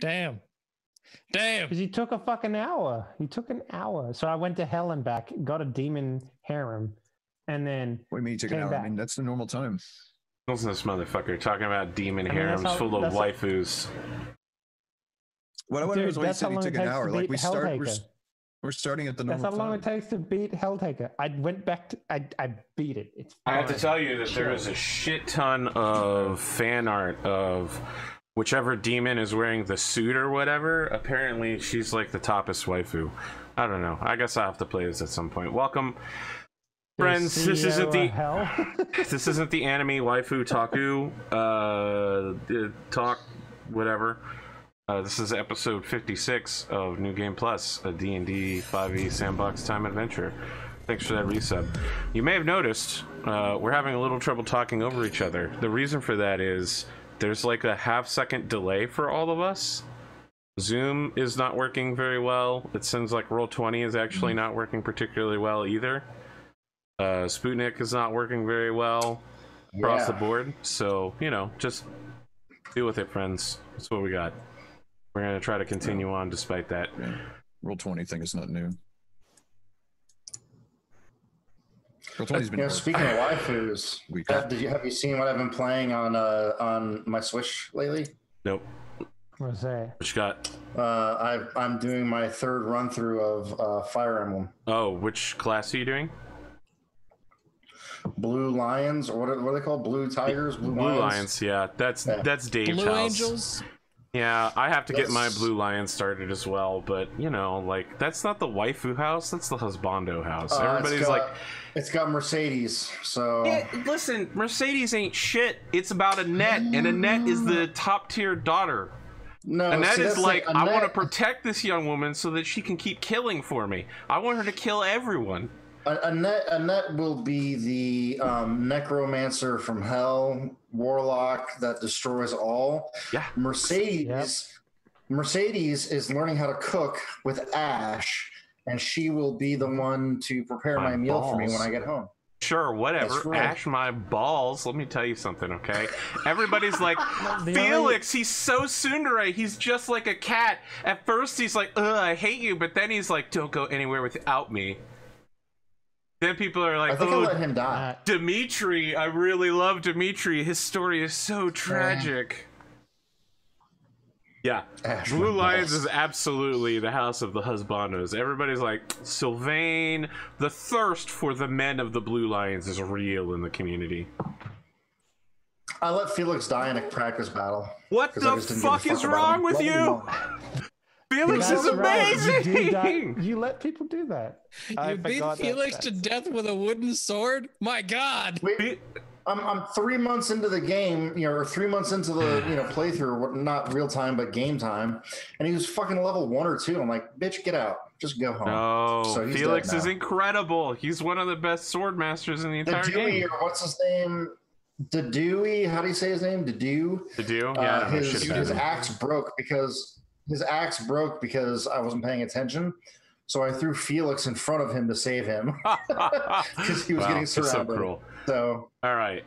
Damn. Damn. Because he took a fucking hour. He took an hour. So I went to hell and back, got a demon harem, and then What do you mean you took an Came hour? I mean, that's the normal time. Listen to this motherfucker talking about demon I mean, harems how- full of waifus. What I wonder Dude, is why you said how you long took an takes to hour. Like we start, we're, we're starting at the normal. That's how normal long it takes to beat Helltaker. I went back to I I beat it. It's I have to tell you that there is a shit ton of fan art of whichever demon is wearing the suit or whatever. Apparently, she's like the toppest waifu. I don't know. I guess I'll have to play this at some point. Welcome, friends. This isn't the hell. this isn't the anime waifu taku uh uh, talk whatever. Uh, this is episode 56 of New Game Plus, a D&D 5e sandbox time adventure. Thanks for that resub. You may have noticed uh, we're having a little trouble talking over each other. The reason for that is there's like a half second delay for all of us. Zoom is not working very well. It seems like Roll20 is actually not working particularly well either. Uh, Spootnik is not working very well across the board. So, you know, just deal with it, friends. That's what we got. We're going to try to continue on despite that. Roll twenty thing is not new. Roll twenty's been You know, speaking of waifus, have, did you have you seen what I've been playing on uh, on my Switch lately? Nope. What's that? What you got? Uh, I've, I'm doing my third run through of uh, Fire Emblem Oh, which class are you doing? Blue Lions, or what are, what are they called? Blue Tigers, Blue, Blue Lions. Yeah, that's Yeah. that's Dave's Blue house. Angels. Yeah, I have to get my Blue Lion started as well, but you know, like that's not the waifu house, that's the husbando house. Uh, Everybody's got- like, it's got Mercedes, so yeah, listen, Mercedes ain't shit. It's about Annette, and Annette is the top tier daughter. no. Annette see, is that's like, thing, I want to protect this young woman so that she can keep killing for me. I want her to kill everyone. Annette, Annette will be the um, necromancer from hell, warlock that destroys all. Yeah. Mercedes, Mercedes is learning how to cook with Ash, and she will be the one to prepare My my, meal for me when I get home. Sure, whatever. Right. Ash my balls. Let me tell you something, okay? Everybody's like, Felix, he's so tsundere. He's just like a cat. At first, he's like, ugh, I hate you. But then he's like, don't go anywhere without me. Then people are I like, think I'll oh, let him die. Dimitri. I really love Dimitri. His story is so tragic. Yeah. Ash Blue Lions is absolutely the house of the husbandos. Everybody's like, Sylvain, the thirst for the men of the Blue Lions is real in the community. I let Felix die in a practice battle. What the just didn't give a fuck is wrong with you? Felix that's is right, You, amazing. you let people do that. I You beat forgot that Felix to death with a wooden sword? My God. Wait, Fe- I'm, I'm three months into the game, you know, or three months into the you know playthrough, not real time, but game time, and he was fucking level one or two. I'm like, bitch, get out, just go home. No, So Felix is incredible. He's one of the best sword masters in the entire the Dewey, game. or what's his name? The Dewey, how do you say his name? The Dew. The do? Yeah, Uh, his his axe broke because his axe broke because I wasn't paying attention. So I threw Felix in front of him to save him because he was Wow, getting that's so surrounded. cruel. So All right.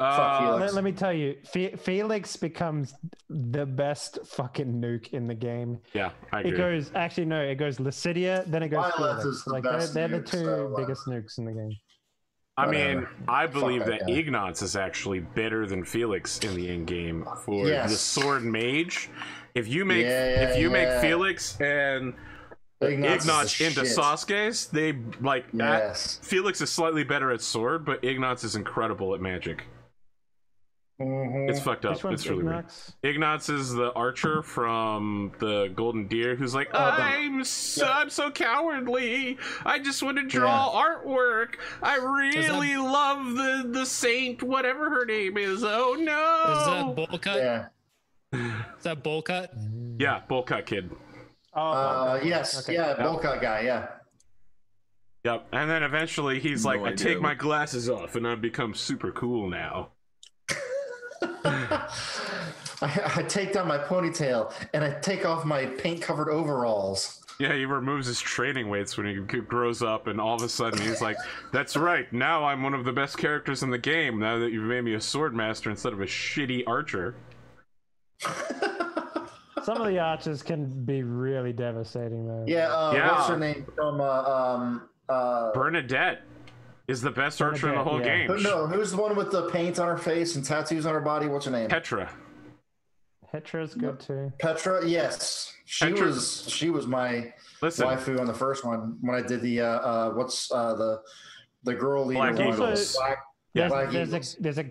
Uh, Let, let me tell you, Fe- Felix becomes the best fucking nuke in the game. yeah, I It goes actually no, it goes Lucidia, then it goes Violet Felix. is the like best they're, they're the two so, uh, biggest nukes in the game. I mean, Whatever. I believe that that guy. Ignatz is actually better than Felix in the end game for Yes. the sword mage. If you make Yeah, if you make. Felix and Ignatz is Ignatz the into shit. Sasuke's, they like that. Yes. Felix is slightly better at sword, but Ignatz is incredible at magic. Mhm. It's fucked up. It's really weird. Ignatz is the archer from the Golden Deer who's like, Oh, I'm so, I'm so cowardly. I just want to draw artwork. I really love the the saint, whatever her name is. Oh no. Is that no! bowl cut? Yeah. Is that bowl cut? yeah, bowl cut kid. Oh, Uh, yes. Okay. Yeah. Bowl cut guy. Yeah. Yep. And then eventually he's No like, I take my glasses off and I become super cool now. I, I take down my ponytail and I take off my paint covered overalls. Yeah, he removes his training weights when he grows up, and all of a sudden he's like, "That's right. Now I'm one of the best characters in the game. Now that you've made me a sword master instead of a shitty archer." Some of the arches can be really devastating, though. Yeah, uh, Yeah. what's her name from uh, um uh Bernadette is the best archer in the whole yeah. game. who- no, who's the one with the paint on her face and tattoos on her body? What's her name? Petra. Petra's good too. Petra. Yes, she Petra- was she was my Listen, waifu on the first one when I did the uh, uh what's uh the the girl leader Black one. Eagles. Black, Yeah. Black There's, Eagles. a there's a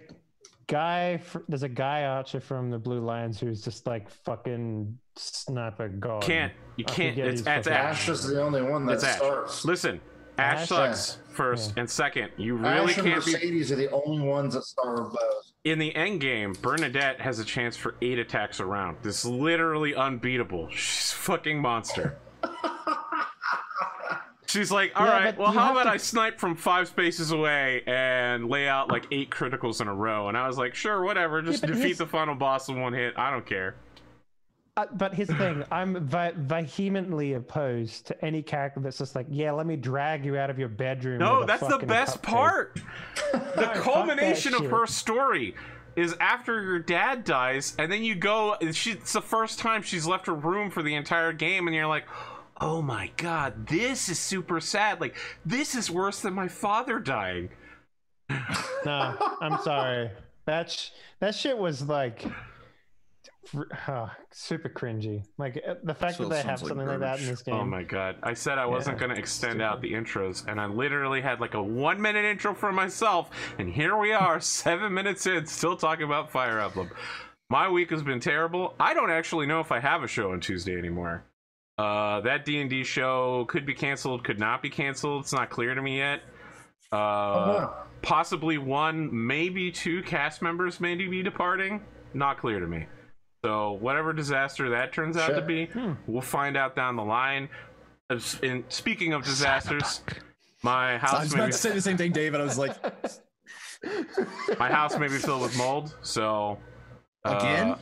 guy there's a guy archer from the Blue Lions who's just like fucking sniper god. can't you can't? forget It's, it's fucking- Ash. Ash is the only one that It's Ash. starts. Listen, Ash Ash? sucks first, and second, you really Ash and can't be Mercedes are the only ones that start both. in the end game. Bernadette has a chance for eight attacks around. This is literally unbeatable. She's a fucking monster. She's like, all Yeah, right, well, how about to- I snipe from five spaces away and lay out like eight criticals in a row? And I was like, sure, whatever, just but defeat his- the final boss in one hit. I don't care. Uh, but here's the thing: I'm ve- vehemently opposed to any character that's just like, "Yeah, let me drag you out of your bedroom." No, that's the best part. The culmination of her story is after your dad dies, and then you go. She, it's the first time she's left her room for the entire game, and you're like, "Oh my god, this is super sad. Like, this is worse than my father dying." No, I'm sorry. That sh- that shit was like r- uh, super cringy. Like uh, the fact So that they have sounds like something like that in this game. Oh my god! I said I wasn't Yeah, going to extend out the intros, and I literally had like a one-minute intro for myself, and here we are, seven minutes in, still talking about Fire Emblem. My week has been terrible. I don't actually know if I have a show on Tuesday anymore. Uh, that D and D show could be canceled, could not be canceled. It's not clear to me yet. Uh, no. possibly one, maybe two cast members may be departing. Not clear to me. So whatever disaster that turns out to be, Hmm. we'll find out down the line. As- In speaking of disasters, my house. I house was about be, to say the same thing, David. I was like, my house may be filled with mold. So uh, Again?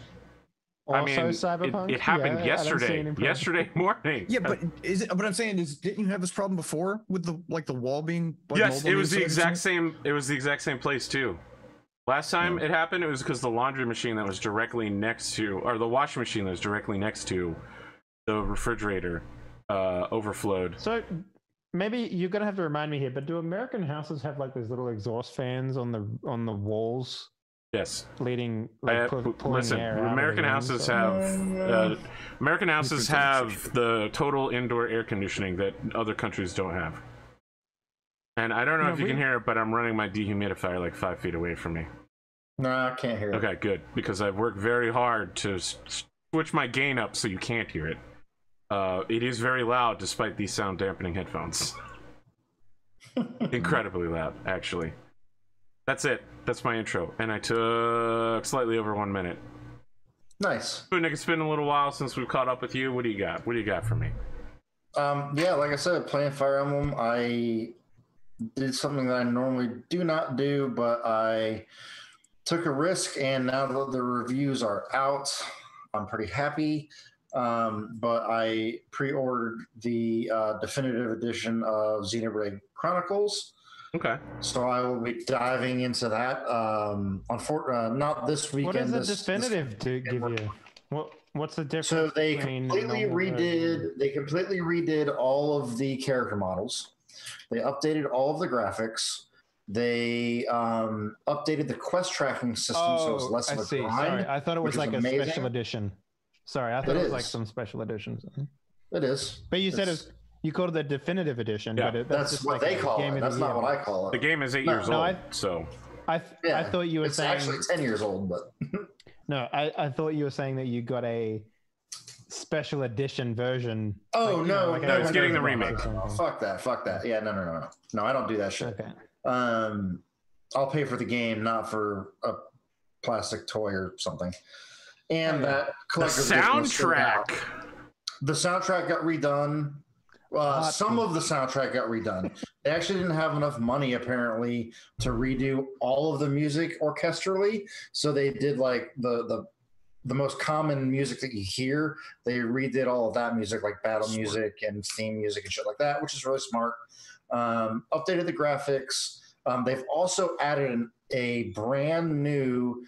Also, I mean, it, Cyberpunk. it happened Yeah, I don't see yesterday. Yesterday morning. yeah, but is it? What I'm saying is, didn't you have this problem before with the like the wall being? Like, yes, it was the exact same. It was the exact same place too. Last time it happened, it was because the laundry machine that was directly next to, or the washing machine that was directly next to, the refrigerator, uh, overflowed. So maybe you're gonna have to remind me here, but do American houses have like those little exhaust fans on the on the walls, Yes, leading I, like pu- pulling listen. air out of American rooms? houses Or- have uh, American houses the have the total indoor air conditioning that other countries don't have. And I don't know No, if you we- can hear it, but I'm running my dehumidifier like five feet away from me. No, I can't hear it. Okay, good. Because I've worked very hard to switch my gain up so you can't hear it. Uh, it is very loud despite these sound dampening headphones. Incredibly loud, actually. That's it. That's my intro. And I took slightly over one minute. Nice. Nick, it's been a little while since we've caught up with you. What do you got? What do you got for me? Um, yeah, like I said, playing Fire Emblem, I did something that I normally do not do, but I took a risk, and now that the reviews are out, I'm pretty happy. Um, but I pre-ordered the uh, definitive edition of Xenoblade Chronicles, Okay. so I will be diving into that. Um, unfor- uh, not this weekend. What is the this- this- definitive do give you? What What's the difference? so they completely normal version- redid. They completely redid all of the character models. They updated all of the graphics. They um, updated the quest tracking system, so it's Oh, less of a see. grind. Sorry, I thought it was like a amazing. special edition. Sorry, I thought It it, was like some special editions. It is. But you said It's- it's you called it the definitive edition. Yeah. but it, That's, just what like they call game it. the That's not year. what I call it. The game is eight No, years no, old, I- so I th- Yeah, I thought you were it's saying actually ten years old, but no. I, I thought you were saying that you got a special edition version. oh like, you know, no, like a No, no, it's getting the no, no, remake. no, no, Fuck that. Fuck that. Yeah, no, no, no, no. No, I don't do that shit. Okay. Um, I'll pay for the game, not for a plastic toy or something. And Oh, yeah. that the collector's edition was soundtrack. The soundtrack got redone. Uh, some of the soundtrack got redone. They actually didn't have enough money, apparently, to redo all of the music orchestrally. So they did like the the the most common music that you hear. They redid all of that music, like battle Smart. music and theme music and shit like that, which is really smart. Um, updated the graphics. Um, they've also added an, a brand new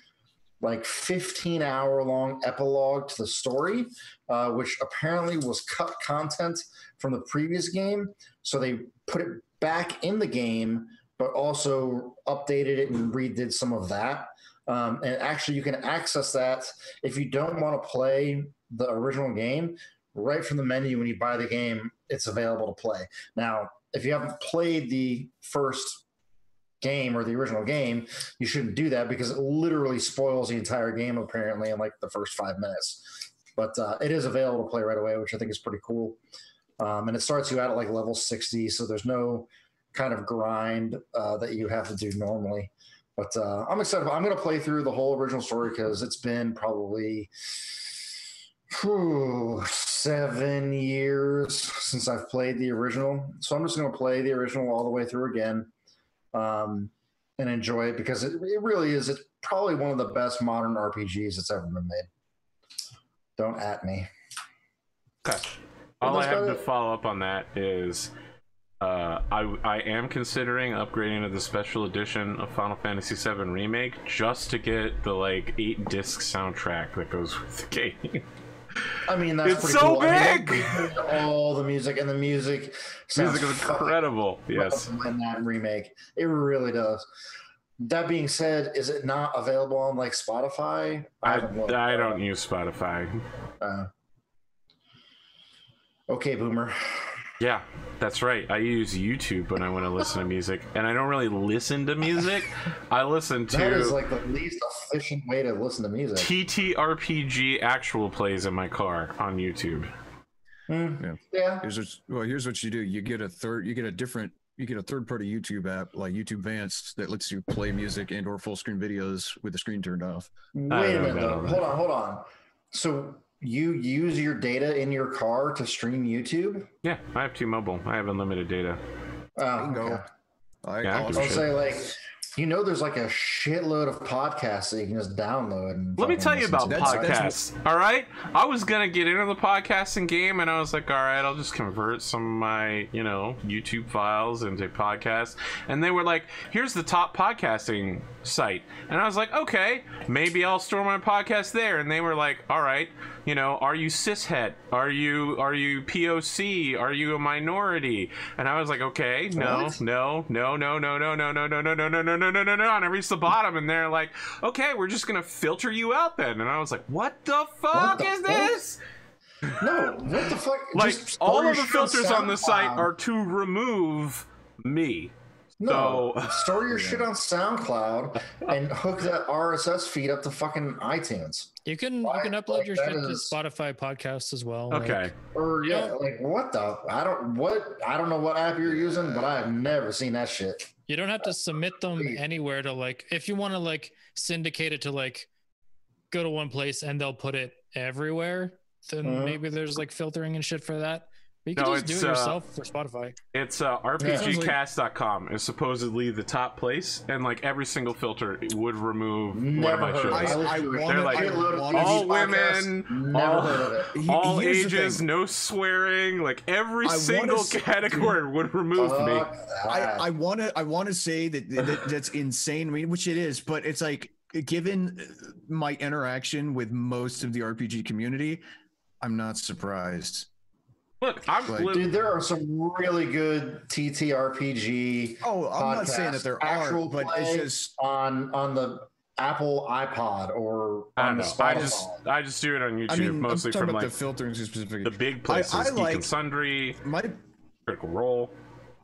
like 15 hour long epilogue to the story, uh, which apparently was cut content from the previous game. So they put it back in the game, but also updated it and redid some of that. Um, and actually, you can access that if you don't want to play the original game right from the menu when you buy the game. It's available to play now. If you haven't played the first game or the original game, you shouldn't do that because it literally spoils the entire game apparently in like the first five minutes. But uh, it is available to play right away, which I think is pretty cool. Um, and it starts you out at like level 60, so there's no kind of grind uh, that you have to do normally. But uh, I'm excited. I'm going to play through the whole original story because it's been probably whew, seven years since I've played the original. So I'm just going to play the original all the way through again um, and enjoy it because it, it really is. It's probably one of the best modern RPGs that's ever been made. Don't at me. Okay. All I have to it. follow up on that is uh, I, I am considering upgrading to the special edition of Final Fantasy VII Remake just to get the like eight disc soundtrack that goes with the game. I mean, that's It's pretty so cool. I mean, big! all the music and the music sounds Music is incredible. Yes. in that remake. It really does. That being said, is it not available on like Spotify? I, looked. I don't use Spotify. Uh, okay, Boomer. Yeah, that's right. I use YouTube when I want to listen to music, and I don't really listen to music. I listen to That is like the least efficient way to listen to music. TTRPG actual plays in my car on YouTube. Hmm. Yeah. yeah. Here's what, well, here's what you do. You get a third, you get a different, you get a third party YouTube app like YouTube Vanced that lets you play music and or full screen videos with the screen turned off. Wait I a don't minute, know though. that. Hold on, hold on. So you use your data in your car to stream YouTube? Yeah, I have T-Mobile. I have unlimited data. Oh, Bingo. okay. I, Yeah, I I'll- give a I'll say like, you know, there's like a shitload of podcasts that you can just download. And Let me tell you about to. That's- podcasts. all right, I was gonna get into the podcasting game, and I was like, all right, I'll just convert some of my, you know, YouTube files into podcasts. And they were like, here's the top podcasting site, and I was like, okay, maybe I'll store my podcast there. And they were like, all right, you know, are you cishet? Are you are you POC? Are you a minority? And I was like, okay, no, What? no, no, no, no, no, no, no, no, no, no, no, no, no, no, no, no. And I reached the bottom, and they're like, okay, we're just gonna filter you out then. And I was like, what the fuck the is fuck? this? No, what the fuck? Like all of the your shit on filters on the site are to remove me. No, so- store your shit on SoundCloud and hook that RSS feed up to fucking iTunes. You can you can upload like, your that shit to Spotify podcasts as well. like- Okay. Or yeah, Yeah. like what the? I don't what I don't know what app you're using, but I have never seen that shit. You don't have to submit them anywhere to like if you want to like syndicate it to like go to one place and they'll put it everywhere, then Mhm. maybe there's like filtering and shit for that. But you can No, just do it's, it uh, yourself for Spotify. It's uh, RPGcast.com is supposedly the top place, and like every single filter would remove one of Never my heard shows. I, I listened to wanna, They're like, I shitload of wanna- TV all women, Never all- heard of it. he- all ages, no swearing. Like every I wanna single s- category would remove me. I. I want to I want to say that, that that's insane. I mean, which it is, but it's like given my interaction with most of the RPG community, I'm not surprised. Look, I'm Like, Dude, there are some really good TTRPG Oh, I'm not saying Podcasts, that there actual are, but it's just on on the Apple iPod or I on don't the know. I just I just do it on YouTube I mean, mostly I'm talking from about like the filtering specifically. the big places, I Geek like- Sundry, my Critical Role.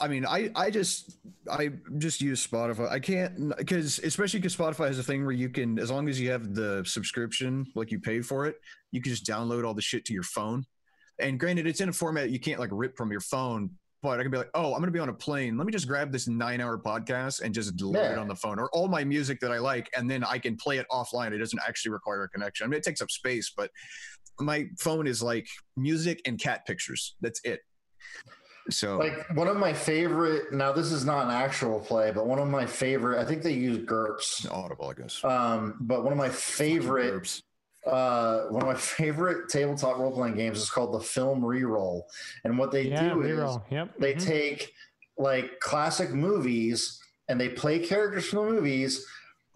I mean, I I just I just use Spotify. I can't because especially because Spotify has a thing where you can, as long as you have the subscription, like you pay for it, you can just download all the shit to your phone. And granted, it's in a format you can't like rip from your phone. But I can be like, oh, I'm gonna be on a plane. Let me just grab this nine-hour podcast and just load it on the phone, or all my music that I like, and then I can play it offline. It doesn't actually require a connection. I mean, it takes up space, but my phone is like music and cat pictures. That's it. So like one of my favorite. Now this is not an actual play, but one of my favorite. I think they use GURPS. Audible, I guess. Um, but one of my favorite. Uh, one of my favorite tabletop role playing games is called the Film Reroll, and what they Yeah, do is. Yep. they mhm. take like classic movies and they play characters from the movies,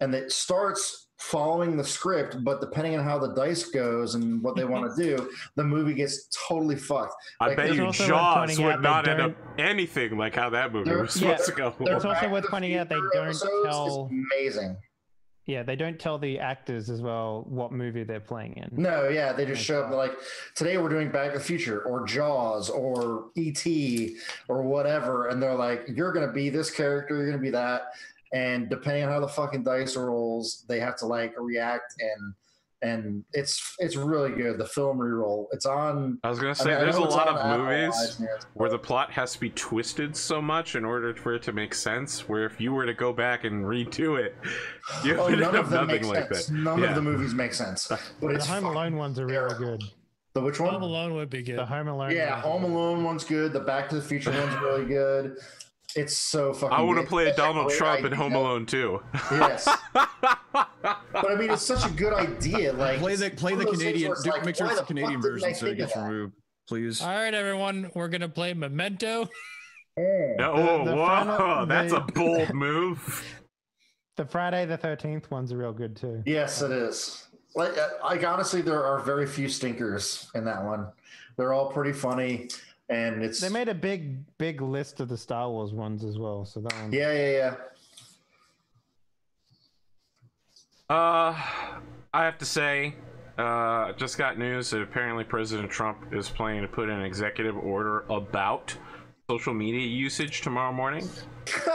and it starts following the script, but depending on how the dice goes and what they want to do, the movie gets totally fucked. I Like, bet you Jaws would not end up anything like how that movie There- was Yeah, supposed to go. their It's also worth pointing out they don't episodes is tell- Amazing. Yeah, they don't tell the actors as well what movie they're playing in. No, yeah, they just show up like today we're doing Back to the Future or Jaws or ET or whatever, and they're like, you're gonna be this character, you're gonna be that, and depending on how the fucking dice rolls, they have to like react and and it's it's really good. The film reroll, it's on. I was gonna I say mean, there's a lot of movies iTunes, where the plot has to be twisted so much in order for it to make sense. Where if you were to go back and redo it, you Oh, would none of them nothing make like sense. that. None Yeah. of the movies make sense. But The it's Home fucking Alone ones are really terrible. good. The which one? Home Alone would be good. The Home Alone. Yeah, Home. Alone one's good. The Back to the Future one's really good. It's so fucking. I want to play a Donald great Trump in. Home Alone too. Yes, but I mean, it's such a good idea. Like Play the play the of those things Canadian. where do- like, make sure it's the the Canadian fuck didn't I version so it gets removed, please. All right, everyone, we're gonna play Memento. No, The- the whoa, final- that's the- a bold move. The Friday the Thirteenth ones are real good too. Yes, it is. Like, uh, like honestly, there are very few stinkers in that one. They're all pretty funny, and it's They made a big, big list of the Star Wars ones as well. So that one. yeah, yeah, yeah. Uh, I have to say, uh, just got news that apparently President Trump is planning to put an executive order about social media usage tomorrow morning.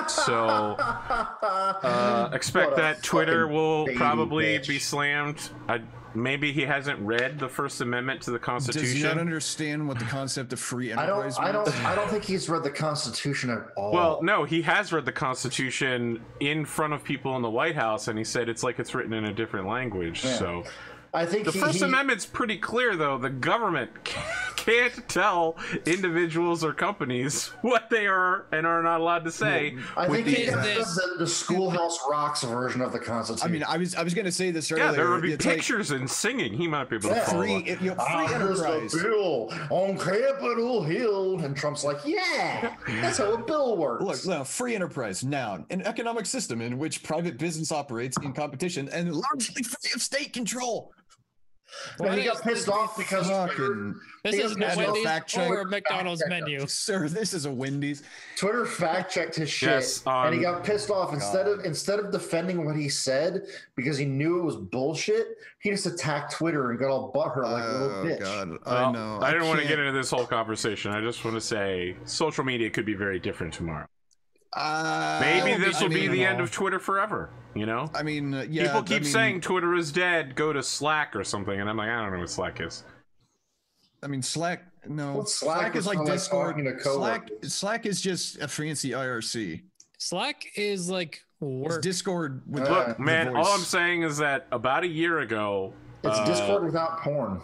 So uh, expect that Twitter will probably bitch. be slammed. I, maybe he hasn't read the First Amendment to the Constitution. Does he not understand what the concept of free enterprise I enterprise don't, I don't, means? I don't think he's read the Constitution at all. Well, no, he has read the Constitution in front of people in the White House, and he said it's like it's written in a different language. Yeah. So I think The he, First he- Amendment's pretty clear, though. The government can't tell individuals or companies what they are and are not allowed to say. I think the- he Is this- the, the Schoolhouse Rocks version of the Constitution. I mean, I was I was gonna say this earlier. yeah, there would be It's like pictures and singing. He might be able to Yeah. follow. free, up. you know, free Ah, enterprise. the bill on Capitol Hill, and Trump's like, "Yeah, that's how a bill works." Look, no, free enterprise, noun, an economic system in which private business operates in competition and largely free of state control. And he got pissed off because Fucking, This is has no Wendy's fact check. or a McDonald's Fact menu. sir, this is a Wendy's. Twitter fact checked his shit, Yes, and he um, got pissed off. Instead of instead of defending what he said because he knew it was bullshit, he just attacked Twitter and got all butthurt like a little Oh bitch. God, I Well, know. I didn't want to get into this whole conversation. I just want to say social media could be very different tomorrow. Uh, Maybe this will be the end of Twitter forever. You know, I mean, uh, yeah. people I keep mean- saying Twitter is dead. Go to Slack or something, and I'm like, I don't know what Slack is. I mean, Slack. No, Well, Slack is is like kinda like Discord. Slack. Slack is just a fancy IRC. Slack is like It's. Discord with Uh, the- Look, the man, all. I'm saying is that about a year ago, It's uh, Discord without porn.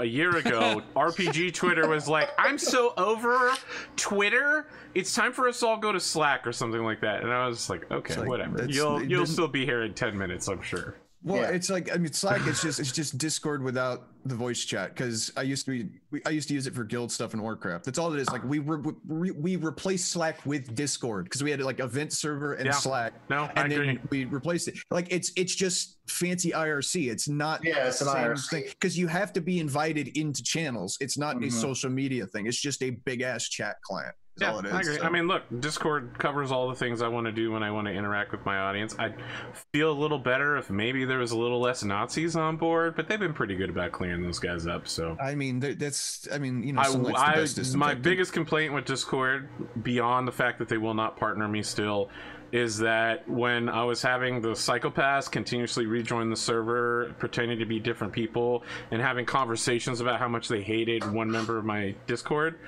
A year ago, RPG Twitter was like, "I'm so over Twitter. It's time for us all go to Slack or something like that." And I was just like, "Okay, like, whatever. You'll you'll still be here in ten minutes, I'm sure." Well, Yeah. it's like I mean, Slack. It's just it's just Discord without the voice chat. Because I used to be I used to use it for guild stuff in Warcraft. That's all it is. Like we re, we, we replaced Slack with Discord because we had like event server and Yeah. Slack, No, I and agree. then we replaced it. Like it's it's just fancy IRC. It's not Yeah, it's an IRC. because you have to be invited into channels. It's not Mhm. a social media thing. It's just a big ass chat client. Is Yeah, all it is. I agree. So- I mean, look, Discord covers all the things I want to do when I want to interact with my audience. I'd feel a little better if maybe there was a little less Nazis on board, but they've been pretty good about clearing those guys up. So I mean, that's I mean, you know, I, sunlight's the I- my biggest complaint with Discord, beyond the fact that they will not partner me still, is that when I was having the psychopaths continuously rejoin the server, pretending to be different people, and having conversations about how much they hated one member of my Discord.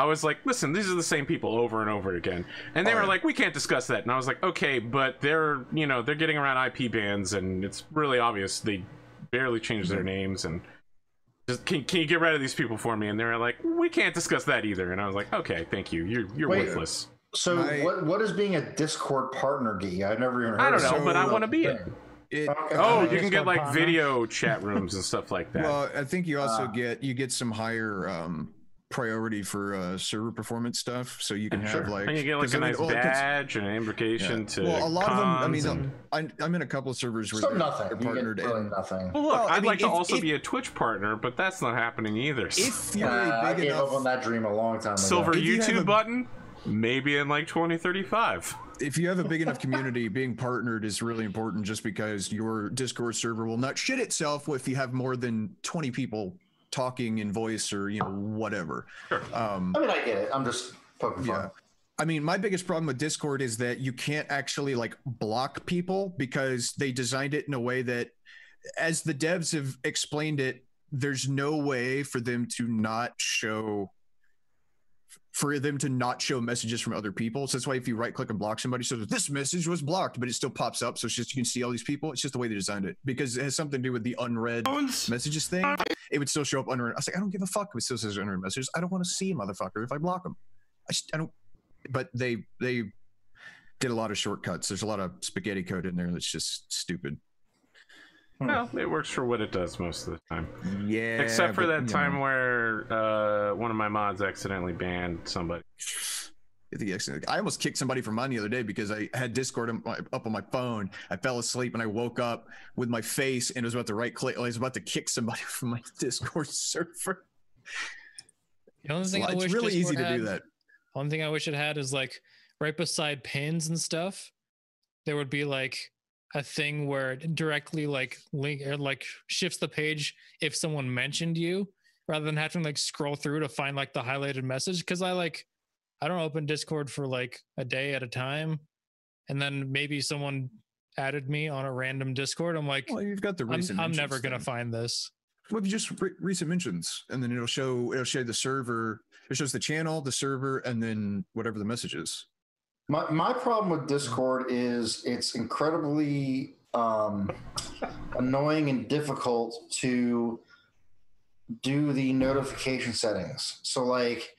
I was like, listen, these are the same people over and over again. And they Oh, were yeah. like, we can't discuss that. And I was like, okay, but they're, you know, they're getting around IP bans and it's really obvious they barely changed their names and just can, can you get rid of these people for me? And they were like, we can't discuss that either. And I was like, okay, thank you. You're you're Wait. worthless. So My- what what is being a Discord partner, Gee? I've never even heard. Of this. I don't of know, that. but I want to be it. It- Okay. Oh, Uh, you can get like partner. video chat rooms and stuff like that. Well, I think you also Ah. get you get some higher um priority for uh, server performance stuff, so you can Sure. have like and you get like 'cause a I mean, nice well, 'cause- badge and an invocation yeah. to. well, a lot of them. I mean, and- I'm, I'm I'm in a couple of servers where So they're, nothing. they're partnered. really and nothing. Well, look, Well, I I'd mean, like to also if- be a Twitch partner, but that's not happening either. if you're Uh, a I big gave up on that dream a long time ago. Silver If you YouTube a- button, maybe in like 2035. if you have a big enough community, being partnered is really important. Just because your Discord server will not shit itself if you have more than 20 people talking in voice or you know whatever. Sure. Um, I mean, I get it. I'm just poking fun. Yeah. I mean, my biggest problem with Discord is that you can't actually like block people because they designed it in a way that, as the devs have explained it, there's no way for them to not show for them to not show messages from other people. So that's why if you right click and block somebody, so this message was blocked, but it still pops up. So it's just you can see all these people. It's just the way they designed it because it has something to do with the unread messages thing. It would still show up unread. I was like, I don't give a fuck if it still says unread messages. I don't want to see a motherfucker if I block them. I, just, I don't. But they they did a lot of shortcuts. There's a lot of spaghetti code in there that's just stupid. Well, it works for what it does most of the time. Yeah. Except for but, that time know, where uh, one of my mods accidentally banned somebody. I think I almost kicked somebody from mine the other day because I had Discord up on my phone. I fell asleep and I woke up with my face and it was about to right click. I was about to kick somebody from my Discord server. The only thing I it's wish really easy Discord to do that. One thing I wish it had is like right beside pins and stuff, there would be like a thing where it directly like link or like shifts the page if someone mentioned you rather than having to like scroll through to find like the highlighted message. Cause I like I don't open Discord for like a day at a time. And then maybe someone added me on a random Discord. I'm like, Well, you've got the I'm, recent. I'm mentions never gonna find this. Well, just re- recent mentions, and then it'll show it'll show the server. It shows the channel, the server, and then whatever the message is. My my problem with Discord is it's incredibly um, annoying and difficult to do the notification settings. So like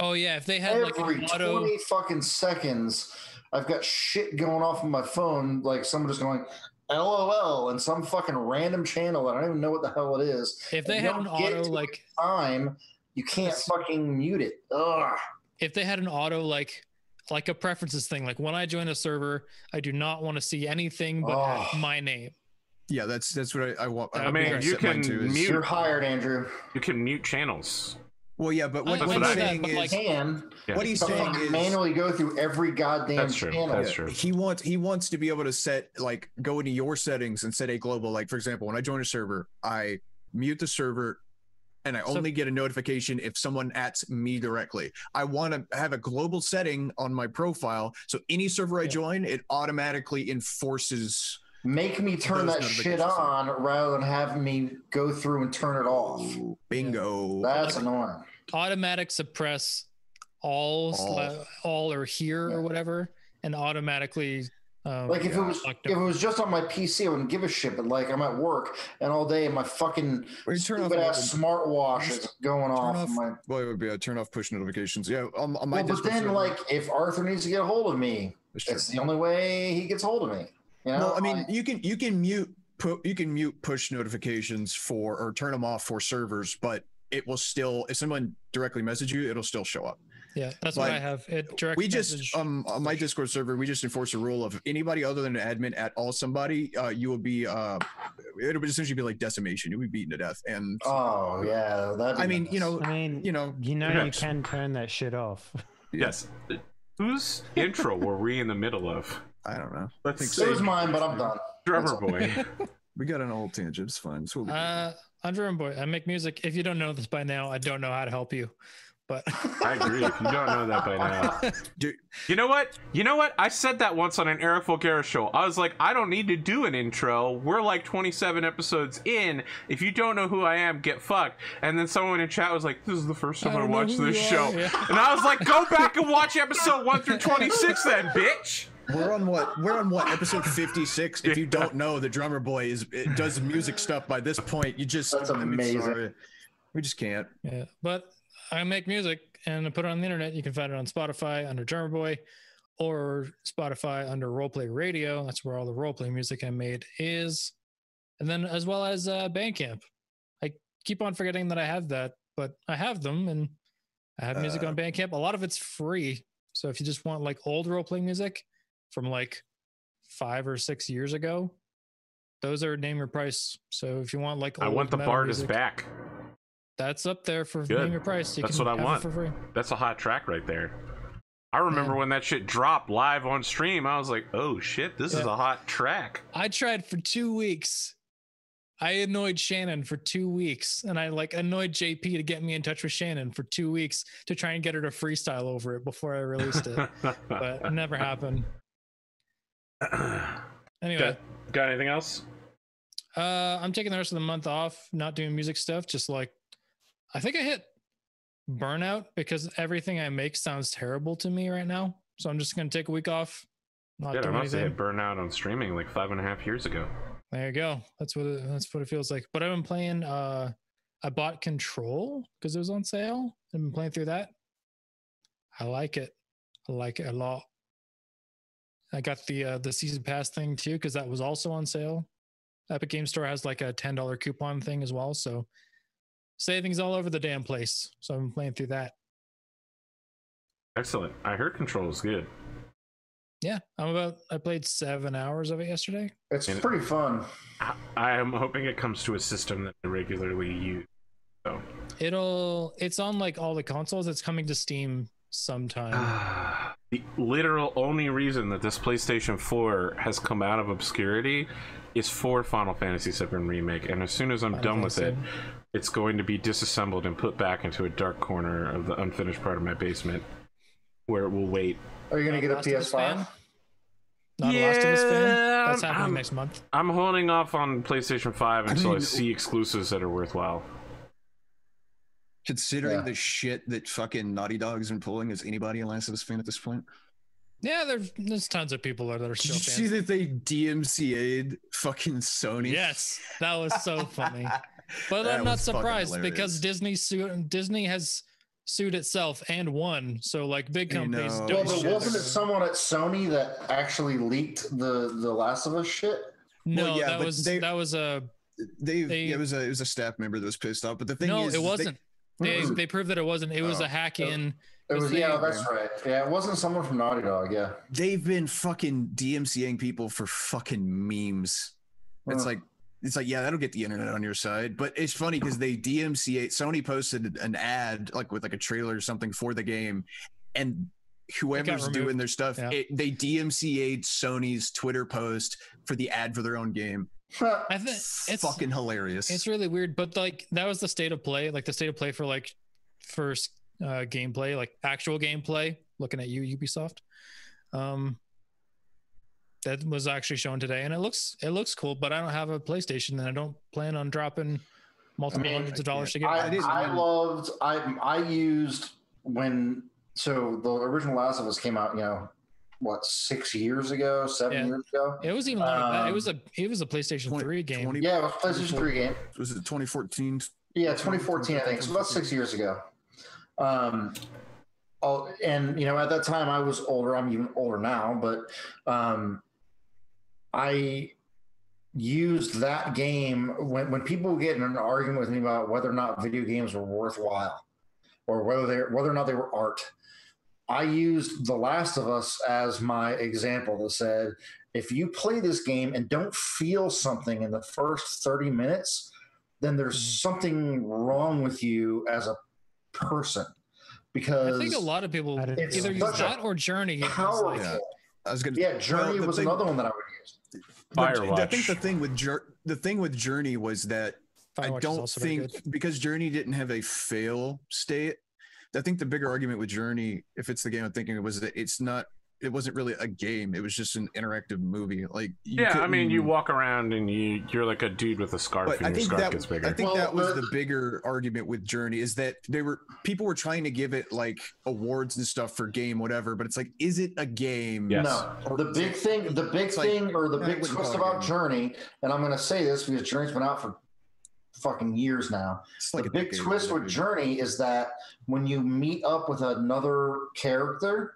Oh yeah, if they had like every an auto twenty fucking seconds, I've got shit going off on my phone. Like someone just going. LOL and some fucking random channel that I don't even know what the hell it is. if they had an auto like Time you can't fucking mute it. Ugh. if they had an auto like like a preferences thing like when i join a server i do not want to see anything but Oh. my name Yeah, that's that's what I, I want. I I mean, to you can to is- mute- You're hired, Andrew. You can mute channels. Well, yeah, but what, I- what I he's saying but, is like- Can Yeah. what he's but saying fucking is manually go through every goddamn That's true. channel. That's true. he wants he wants to be able to set like go into your settings and set a global like for example when i join a server i mute the server and i So- only get a notification if someone ats me directly i want to have a global setting on my profile so any server i join it automatically enforces Make me turn that shit on rather than have me go through and turn it off. Ooh, bingo That's annoying. automatic suppress all All. sla- all or here Yeah. or whatever and automatically um, Like if it was if it was just on my PC, I wouldn't give a shit. But like I'm at work and all day my fucking Or you off stupid ass smartwatch is going off. off- on my, well it would be a turn off push notifications yeah on, on my well, but then server- like if Arthur needs to get a hold of me, That's true. it's the only way he gets hold of me. You know? Well, I mean, you can you can mute pu- you can mute push notifications for or turn them off for servers, but it will still if someone directly message you, it'll still show up. Yeah that's what i have it direct we just message. um on my Discord server, we just enforce a rule of anybody other than an admin at all somebody, uh, you will be uh, it would essentially be like decimation. You'll be beaten to death, and oh yeah, that. I mean, you know, I mean, you know, you know, you Yes. can turn that shit off. Yes. Whose intro were we in the middle of? I don't know. Let's think it was mine, but I'm done. Drummer boy. We got an old tangent. It's fine. It's what we do. uh Andrew and boy i make music if you don't know this by now i don't know how to help you but I agree. If you don't know that by now. Dude, You know what? You know what? I said that once on an Eric Vulgaris show. I was like, I don't need to do an intro. We're like 27 episodes in. If you don't know who I am, get fucked. And then someone in chat was like, This is the first time I, don't watched this show. yeah. And I was like, Go back and watch episode 1 through 26 then, bitch. We're on what? We're on what? Episode fifty-six. If you don't know, the drummer boy is it does music stuff. By this point, you just That's amazing. sorry. We just can't. Yeah, but I make music and I put it on the internet. You can find it on Spotify under Drummer Boy or Spotify under Roleplay Radio. That's where all the roleplay music I made is. And then as well as uh, Bandcamp. I keep on forgetting that I have that but I have them and I have music Uh, on Bandcamp. A lot of it's free. So if you just want like old role playing music from like five or six years ago, those are name your price. So if you want like I want the Bard is back. That's up there for Good. name your price. You That's what I want. for free. That's a hot track right there. I remember Yeah. when that shit dropped live on stream. I was like, "Oh shit, this is a hot track." I tried for two weeks. I annoyed Shannon for two weeks, and I like annoyed JP to get me in touch with Shannon for two weeks to try and get her to freestyle over it before I released it, but it never happened. Anyway, got, got anything else? uh, I'm taking the rest of the month off, not doing music stuff. Just like, I think I hit burnout because everything I make sounds terrible to me right now. So I'm just gonna take a week off, not Yeah, I must have hit burnout on streaming like five and a half years ago. There you go. That's what it, that's what it feels like. But I've been playing. Uh, I bought Control because it was on sale. I've been playing through that. I like it. I like it a lot. I got the uh, the season pass thing too because that was also on sale. Epic Game Store has like a ten dollar coupon thing as well. So savings all over the damn place. So I've been playing through that. Excellent. I heard Control is good. Yeah, I'm about. I played seven hours of it yesterday. It's And- pretty fun. I, I am hoping it comes to a system that I regularly use. So, It'll. It's on like all the consoles. It's coming to Steam sometime. the literal only reason that this PlayStation 4 has come out of obscurity is for Final Fantasy VII Remake, and as soon as I'm Final done with it, Fantasy. It's going to be disassembled and put back into a dark corner of the unfinished part of my basement, where it will wait. Are you gonna get a Last of Us fan? PS5? Not a Last of Us fan. Yeah, That's happening I'm- next month. I'm holding off on PlayStation 5 until I, mean- see exclusives that are worthwhile. Considering Yeah. the shit that fucking Naughty Dog's been pulling, is anybody a Last of Us fan at this point? Yeah, there's there's tons of people that are Did still you see that they DMCA'd fucking Sony? Yes, that was so funny. But That I'm not surprised because Disney sued Disney has sued itself and won. So like big I companies know. Well, don't but shit. wasn't it someone at Sony that actually leaked the the Last of Us shit? No, Well, yeah, that was they- that was a They, They- it was a it was a staff member that was pissed off. But the thing no, is, it is they- wasn't. They Mm. they proved that it wasn't. It was Oh. a hack in. It was yeah, that's right. Yeah, it wasn't someone from Naughty Dog. Yeah, they've been fucking DMCAing people for fucking memes. It's Huh. like it's like yeah, that'll get the internet on your side. But it's funny because they DMCA Sony posted an ad like with like a trailer or something for the game, and whoever's doing their stuff, Yeah. it, they DMCA'd Sony's Twitter post for the ad for their own game. I think it's fucking hilarious. It's really weird, but like that was the state of play, like the state of play for like first uh, gameplay, like actual gameplay. Looking at you, Ubisoft. Um, that was actually shown today, and it looks it looks cool. But I don't have a PlayStation, and I don't plan on dropping multiple I mean, hundreds of dollars to get. I, I I loved. I I used when so the original Last of Us came out. You know, what six years ago, seven Yeah. years ago. it was even longer than that. It Um, was a it was a PlayStation Three game. 20 Yeah, it was a PlayStation Three game. was it 2014? Yeah, 2014, I think. It's about six years ago. Um, oh, and you know, at that time I was older. I'm even older now, but um, I used that game when when people get in an argument with me about whether or not video games were worthwhile or whether they whether or not they were art. I used The Last of Us as my example that said, if you play this game and don't feel something in the first 30 minutes, then there's Mhm. something wrong with you as a person because I think a lot of people I didn't It's either use that or Journey. powerful. like- Yeah, I was gonna. Yeah, Journey Well, was thing- another one that I would use. the- I think the thing with Jour- the thing with Journey was that Firewatch I don't think because Journey didn't have a fail state. I think the bigger argument with Journey, if it's the game I'm thinking of, was that it's not. It wasn't really a game. It was just an interactive movie. Like you yeah, I mean, you walk around and you you're like a dude with a scarf, But and I your think scarf that gets bigger. I think Well, that was but- the bigger argument with Journey is that they were people were trying to give it like awards and stuff for game whatever, but it's like, is it a game? Yes. No, the big thing, the big It's like- thing, or the big twist call it a about game. Journey, and I'm going to say this because Journey's been out for fucking years now. It's like the a big twist with Journey is that when you meet up with another character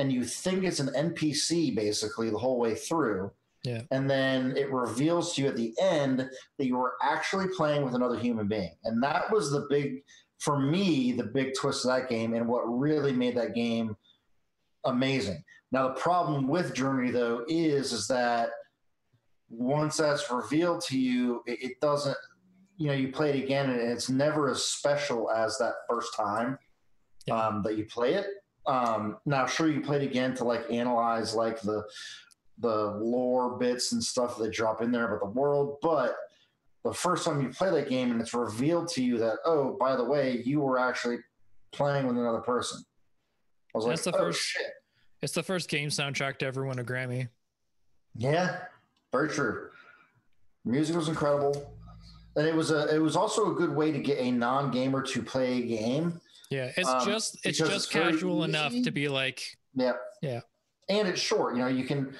and you think it's an NPC basically the whole way through, Yeah. and then it reveals to you at the end that you were actually playing with another human being, and that was the big for me the big twist of that game and what really made that game amazing. Now the problem with Journey though is is that once that's revealed to you, it, it doesn't. You know, you play it again, and it's never as special as that first time Yeah. um, that you play it. Um, now, sure, you played again to like analyze like the the lore bits and stuff that drop in there about the world, but the first time you play that game and it's revealed to you that oh, by the way, you were actually playing with another person. I was That's like, the oh first- shit. It's the first game soundtrack to ever win a Grammy. Yeah, very true. Music was incredible, and it was a it was also a good way to get a non gamer to play a game. Yeah, it's Um, just it's just it's casual enough to be like, Yeah, Yeah. and it's short. You know, you can.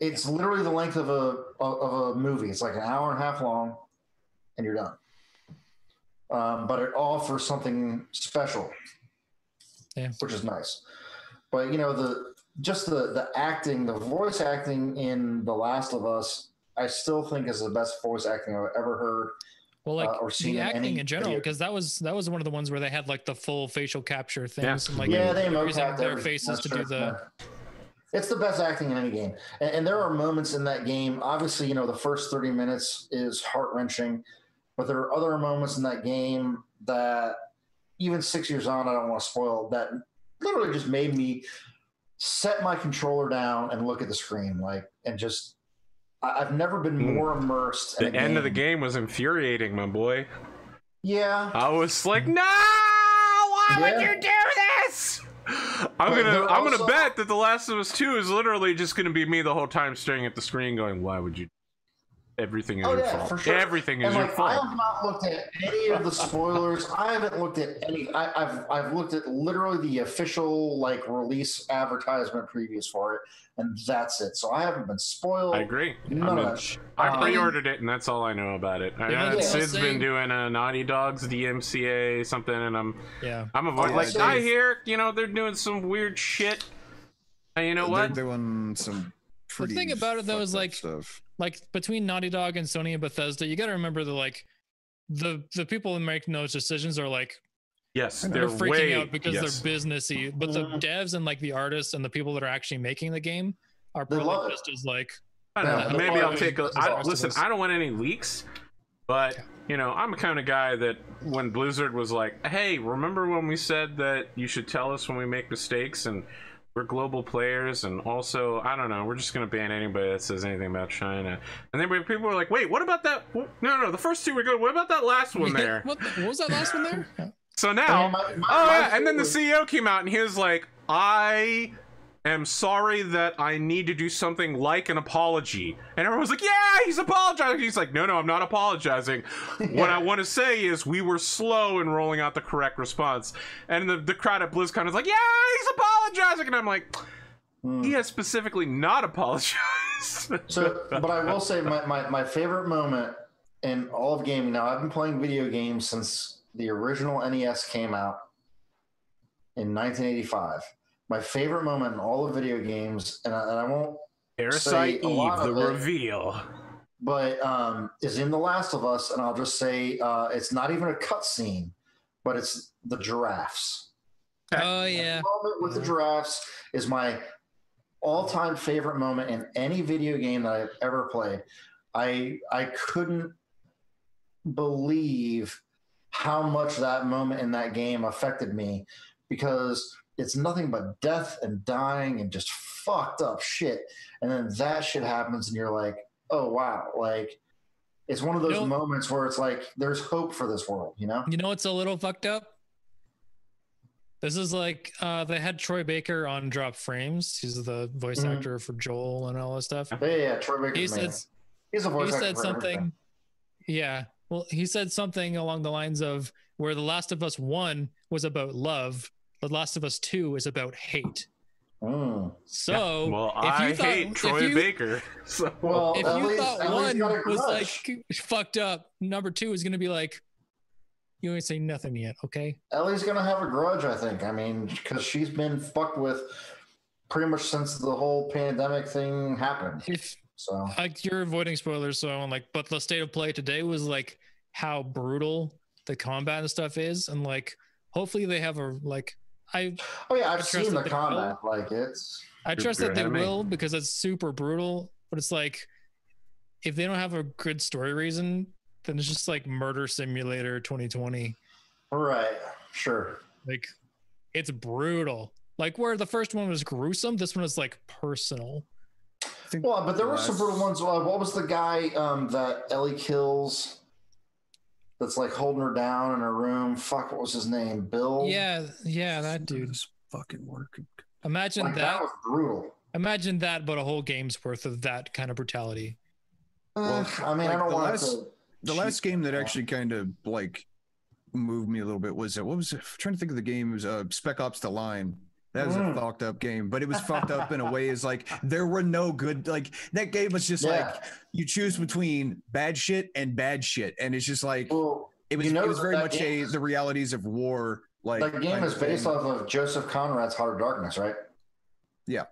It's literally the length of a of a movie. It's like an hour and a half long, and you're done. Um, but it offers something special, Yeah. which is nice. But you know the just the the acting, the voice acting in The Last of Us, I still think is the best voice acting I've ever heard. Well, like Uh, or seen the acting in general, because that was that was one of the ones where they had like the full facial capture things and like yeah, they using mocap their faces to do the. It's the best acting in any game, and, and there are moments in that game. Obviously, you know the first thirty minutes is heart wrenching, but there are other moments in that game that even six years on, I don't want to spoil. That literally just made me set my controller down and look at the screen, like, and just. I've never been Mm. more immersed. The end of the game was infuriating, my boy. Yeah, I was like, no, why would you do this? I'm But gonna, I'm gonna bet that The Last of Us Two is literally just gonna be me the whole time staring at the screen, going, "Why would you? Everything is Oh, your yeah, fault. for sure. Everything is and your like I have not looked at any of the spoilers. I haven't looked at any. I, I've I've looked at literally the official like release advertisement previews for it, and that's it. So I haven't been spoiled. I agree. None I, of mean, that shit. I Um, pre-ordered it, and that's all I know about it. I Yeah, know that yeah. Sid's Saying- been doing a Naughty Dog's DMCA something, and I'm Yeah, I'm avoiding. Oh, like I hear, you know, they're doing some weird shit. And you know They're what? doing some pretty. thing about it, though, is, like, stuff. Like between Naughty Dog and Sony and Bethesda, you got to remember that like the the people who make those decisions are like Yes, they're, they're, freaking way, out because yes. they're businessy. But the Mhm. devs and like the artists and the people that are actually making the game are They love probably just as like I don't know. Maybe I'll take a. the I, rest of listen. I don't want any leaks, but you know, I'm the kind of guy that when Blizzard was like, "Hey, remember when we said that you should tell us when we make mistakes and we're global players and also I don't know, we're just gonna ban anybody that says anything about China." And then people were like, "Wait, what about that? No, no, the first two were good. What about that last one there?" what, the- what was that last one there? So now, And my- my- oh my yeah, and then the CEO came out and he was like, "I am sorry that I need to do something like an apology," and everyone's like, "Yeah, he's apologizing." He's like, "No, no, I'm not apologizing. What I want to say is we were slow in rolling out the correct response." And the the crowd at BlizzCon is like, "Yeah, he's apologizing," and I'm like, Hmm. "He has specifically not apologized." So, but I will say my, my, my favorite moment in all of gaming. Now, I've been playing video games since the original NES came out in 1985. My favorite moment in all of video games, and I, and I won't, Parasite Say a lot Eve, the of it. reveal. but um, is in The Last of Us, and I'll just say uh, it's not even a cutscene, but it's the giraffes. Oh yeah, moment with the giraffes is my all-time favorite moment in any video game that I've ever played. I I couldn't believe how much that moment in that game affected me because it's nothing but death and dying and just fucked up shit. And then that shit happens and you're like, "Oh wow." Like it's one of those You know- moments where it's like there's hope for this world, you know? you know it's a little fucked up? This is like uh they had Troy Baker on Drop Frames. He's the voice Mhm. actor for Joel and all that stuff. Yeah, yeah, Troy Baker's He said He's a voice he actor said for everything. something. Yeah. Well, he said something along the lines of where The Last of Us 1 was about love, The Last of Us 2 is about hate. Mm. So, Well, if I you thought, hate if Troy you, Baker. So Well, if you least, thought one was like fucked up, number two is going to be like, you ain't say nothing yet, okay? Ellie's gonna have a grudge, I think. I mean, because she's been fucked with pretty much since the whole pandemic thing happened. If So like you're avoiding spoilers, so I'm like, but the state of play today was like how brutal the combat and stuff is, and like hopefully they have a like I Oh yeah, I've trust seen the that they will. Like it's I trust that they ahead will because it's super brutal. But it's like if they don't have a good story reason, then it's just like Murder Simulator 2020. right. Sure. Like it's brutal. Like where the first one was gruesome, this one is like personal. I think Well, but there were some brutal ones. What was the guy um, that Ellie kills? That's like holding her down in her room. Fuck, what was his name? Bill. Yeah, yeah, that dude. This fucking working. Imagine like, that that. was brutal. Imagine that, but a whole game's worth of that kind of brutality. Uh, I mean, I don't the want last- to. The last game that actually kind of like moved me a little bit was uh, what was it? I'm trying to think of the game. It was uh, Spec Ops: The Line. That was Mm. a fucked up game, but it was fucked up in a way. Is like there were no good. Like that game was just Yeah. like you choose between bad shit and bad shit, and it's just like Well, it was. you know it was very much game a is- the realities of war. Like that game kind is based thing. off of Joseph Conrad's Heart of Darkness, right? Yeah.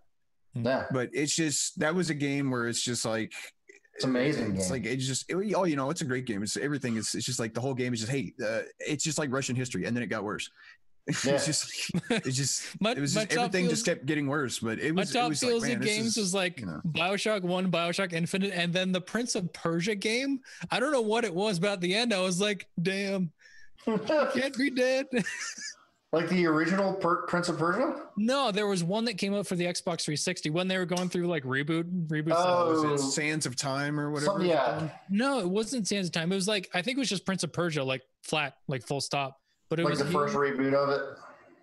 Yeah. but it's just that was a game where it's just like It's amazing It's game. like it's just it, oh, you know, it's a great game. It's everything. It's it's just like the whole game is just hey, uh, it's just like Russian history, and then it got worse. Yeah. it's just it's just My- it was just top everything just kept getting worse. But it My was it top was feels like, in man, this games is, was like you know. Bioshock One, Bioshock Infinite, and then the Prince of Persia game. I don't know what it was, but at the end, I was like, "Damn, can't be dead." like the original per- Prince of Persia. no, there was one that came out for the Xbox 360 when they were going through like reboot, reboot. Oh. Was it oh. Sands of Time or whatever. Some, yeah. No, it wasn't Sands of Time. It was like I think it was just Prince of Persia, like flat, like full stop. But it Like was the you- first reboot of it.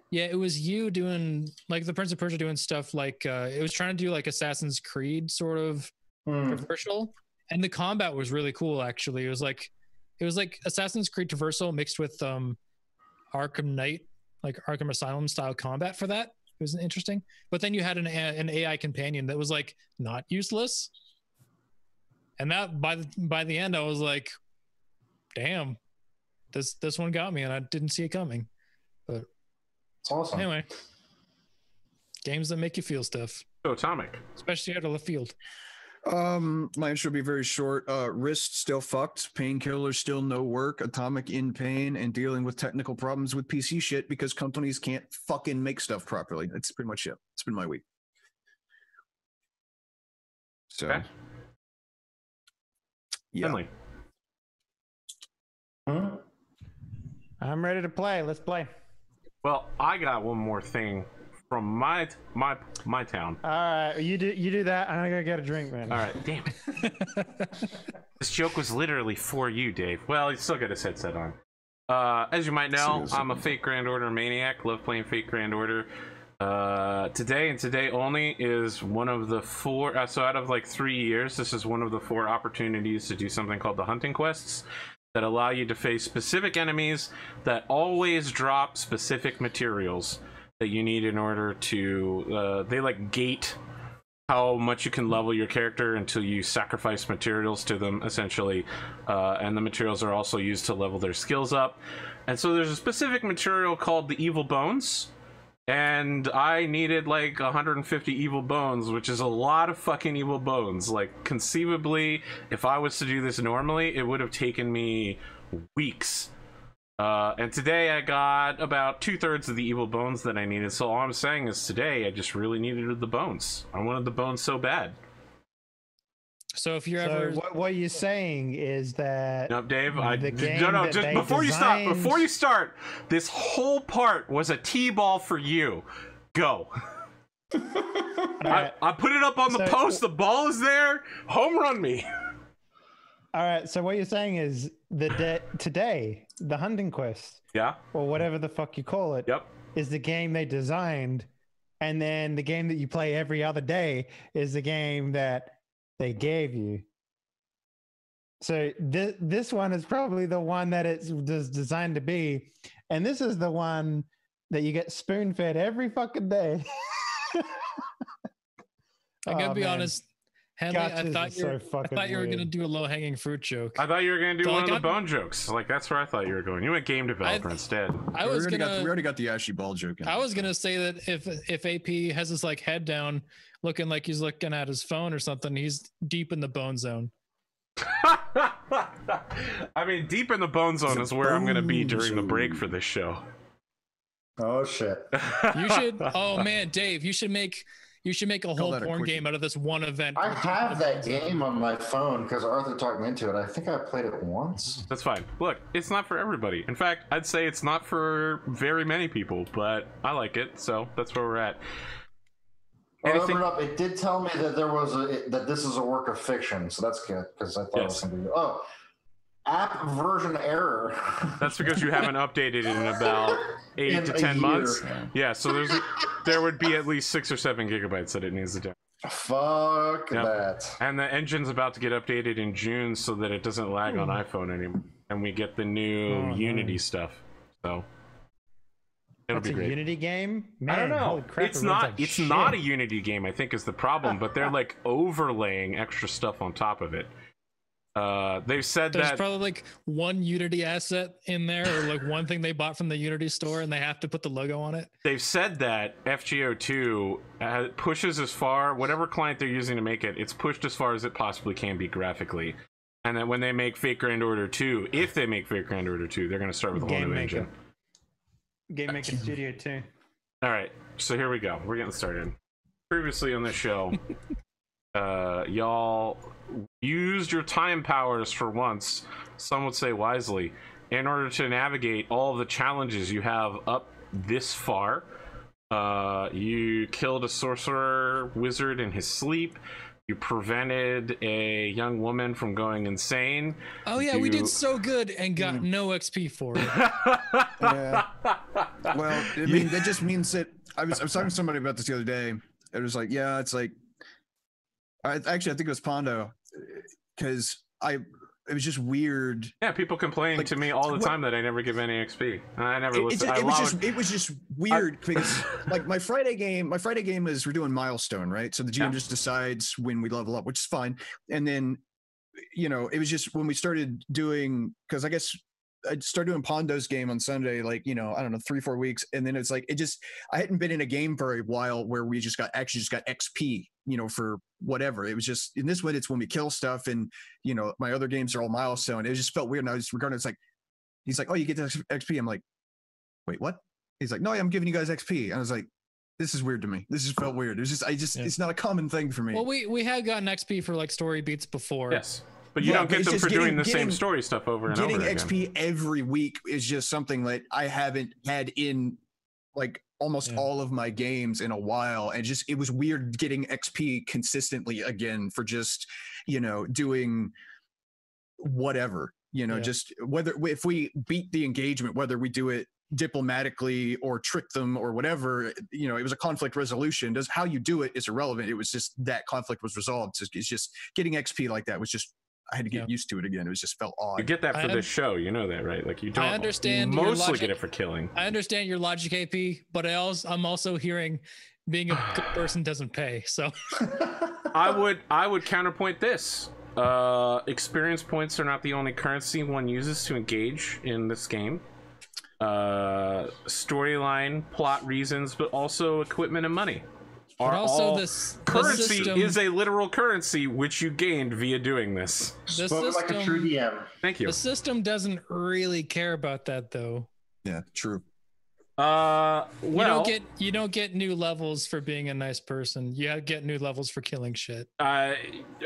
Yeah, it was you doing like the Prince of Persia doing stuff like uh it was trying to do like Assassin's Creed sort of Hmm. traversal. And the combat was really cool actually. It was like it was like Assassin's Creed traversal mixed with um Arkham Knight, like Arkham Asylum style combat for that. It was interesting. But then you had an an AI companion that was like not useless. And that by the by the end I was like damn. This this one got me and I didn't see it coming. But It's awesome. Anyway, games that make you feel stuff, So Atomic. especially out of the field. Um, mine should be very short. Uh, wrist still fucked. Painkillers still no work. Atomic in pain and dealing with technical problems with PC shit because companies can't fucking make stuff properly. That's pretty much it. It's been my week. So, Okay. yeah. Finley. Hmm? I'm ready to play. Let's play. Well, I got one more thing from my my my town. All right, you do you do that. I'm gonna get a drink, man. All right, damn it. this joke was literally for you, Dave. Well, he's still got his headset on. Uh, as you might know, Seriously. I'm a Fate Grand Order maniac. Love playing Fate Grand Order. Uh, today and today only is one of the four. Uh, so out of like three years, this is one of the four opportunities to do something called the hunting quests that allow you to face specific enemies that always drop specific materials that you need in order to. Uh, they like gate how much you can level your character until you sacrifice materials to them essentially uh, and the materials are also used to level their skills up and so there's a specific material called the evil bones and i needed like 150 evil bones which is a lot of fucking evil bones like conceivably if i was to do this normally it would have taken me weeks uh, and today I got about two thirds of the evil bones that I needed. So all I'm saying is today I just really needed the bones. I wanted the bones so bad. So if you're So ever what, what you're saying is that No, Dave. I The no, game no. that Just they before you start, designed- before you start, this whole part was a t-ball for you. Go. All I, right, I put it up on the So- post. The ball is there. Home run me. all right. So what you're saying is the de- today the hunting quest Yeah. or whatever the fuck you call it is Yep. is the game they designed, and then the game that you play every other day is the game that they gave you. So this this one is probably the one that it's des- designed to be, and this is the one that you get spoon fed every fucking day. I gotta Oh, be man. honest, Henley, I thought is you were, so I thought you were gonna do a low hanging fruit joke. I thought you were gonna do So, one like, of the I'm- bone jokes. Like that's where I thought you were going. You went game developer instead. I we was already got the, we already got the ashy ball joke. in I was gonna say that if if AP has his like head down, looking like he's looking at his phone or something, he's deep in the bone zone. I mean, deep in the bone zone The is where I'm gonna be bone during the break for this show. Oh shit! You should. Oh man, Dave, you should make you should make a whole that a porn quickie. game out of this one event. I have that game on my phone because Arthur talked me into it. I think I played it once. That's fine. Look, it's not for everybody. In fact, I'd say it's not for very many people, but I like it, so that's where we're at. I Anything- opened it up. It did tell me that there was a that this is a work of fiction, so that's good because I thought it was going to be oh app version error. That's because you haven't updated it in about eight In to ten year. months. Yeah, so there's there would be at least six or seven gigabytes that it needs to do. Fuck Yep. that. And the engine's about to get updated in June so that it doesn't lag on hmm. iPhone anymore, and we get the new Oh, Unity nice. stuff. So it'll That's be a great. Unity game. Man, I don't know. holy crap, it's it not. like it's shit. not a Unity game. I think is the problem, but they're like overlaying extra stuff on top of it. Uh, they've said that There's that probably like one Unity asset in there, or like one thing they bought from the Unity store, and they have to put the logo on it. they've said that FGO2 uh, pushes as far whatever client they're using to make it. It's pushed as far as it possibly can be graphically. And then when they make Fate Grand Order 2, if they make Fate Grand Order 2, they're going to start with a whole Game new Maker. engine. Game Maker Studio 2. All right, so here we go. We're getting started. Previously on the show, uh, y'all used your time powers for once, some would say wisely, in order to navigate all the challenges you have up this far. Uh, you killed a sorcerer wizard in his sleep. You prevented a young woman from going insane. Oh yeah, we did so good and got no XP for it. Yeah. Well, I mean, that just means that I was I was talking to somebody about this the other day. It was like, yeah, it's like, I actually I think it was Pondo, because I it was just weird. yeah, people complain Like, to me all the what- time that I never give any XP. I never It, it listen. just, I it was just it was just weird because like my Friday game, my Friday game is we're doing milestone, right? So the GM Yeah. just decides when we level up, which is fine. And then, you know, it was just when we started doing because I guess I started doing Pondo's game on Sunday, like you know, I don't know, three four weeks, and then it's like it just I hadn't been in a game for a while where we just got actually just got XP, you know, for whatever. It was just in this one, it's when we kill stuff, and you know, my other games are all milestone. It just felt weird, and I was regarding it's like he's like, oh, you get the XP. I'm like, wait, what? He's like, no, I'm giving you guys XP. And I was like, this is weird to me. This just felt weird. It's just, I just, Yeah. it's not a common thing for me. well, we we had gotten XP for like story beats before. Yes, but you Yeah, don't get them just for doing getting- the same story stuff over and Getting over again. Getting XP every week is just something that I haven't had in like almost Yeah. all of my games in a while. And just, it was weird getting XP consistently again for just, you know, doing whatever, you know, Yeah. just whether, if we beat the engagement, whether we do it diplomatically or trick them or whatever you know it was a conflict resolution does how you do it is irrelevant it was just that conflict was resolved so it's just getting xp like that was just i had to get Yeah. used to it again it was just felt odd. You get that for I this un- show, you know that, right? Like you don't. I understand your mostly logic. get it for killing. I understand your logic, AP, but I also I'm also hearing being a good person doesn't pay. So I would I would counterpoint this. Uh, experience points are not the only currency one uses to engage in this game. Uh, storyline, plot reasons, but also equipment and money. Are but also all this currency system, is a literal currency which you gained via doing this. the Spoken like a true system, DM. Thank you. the system doesn't really care about that though. yeah true Uh, You well, don't get you don't get new levels for being a nice person. You get new levels for killing shit. Uh,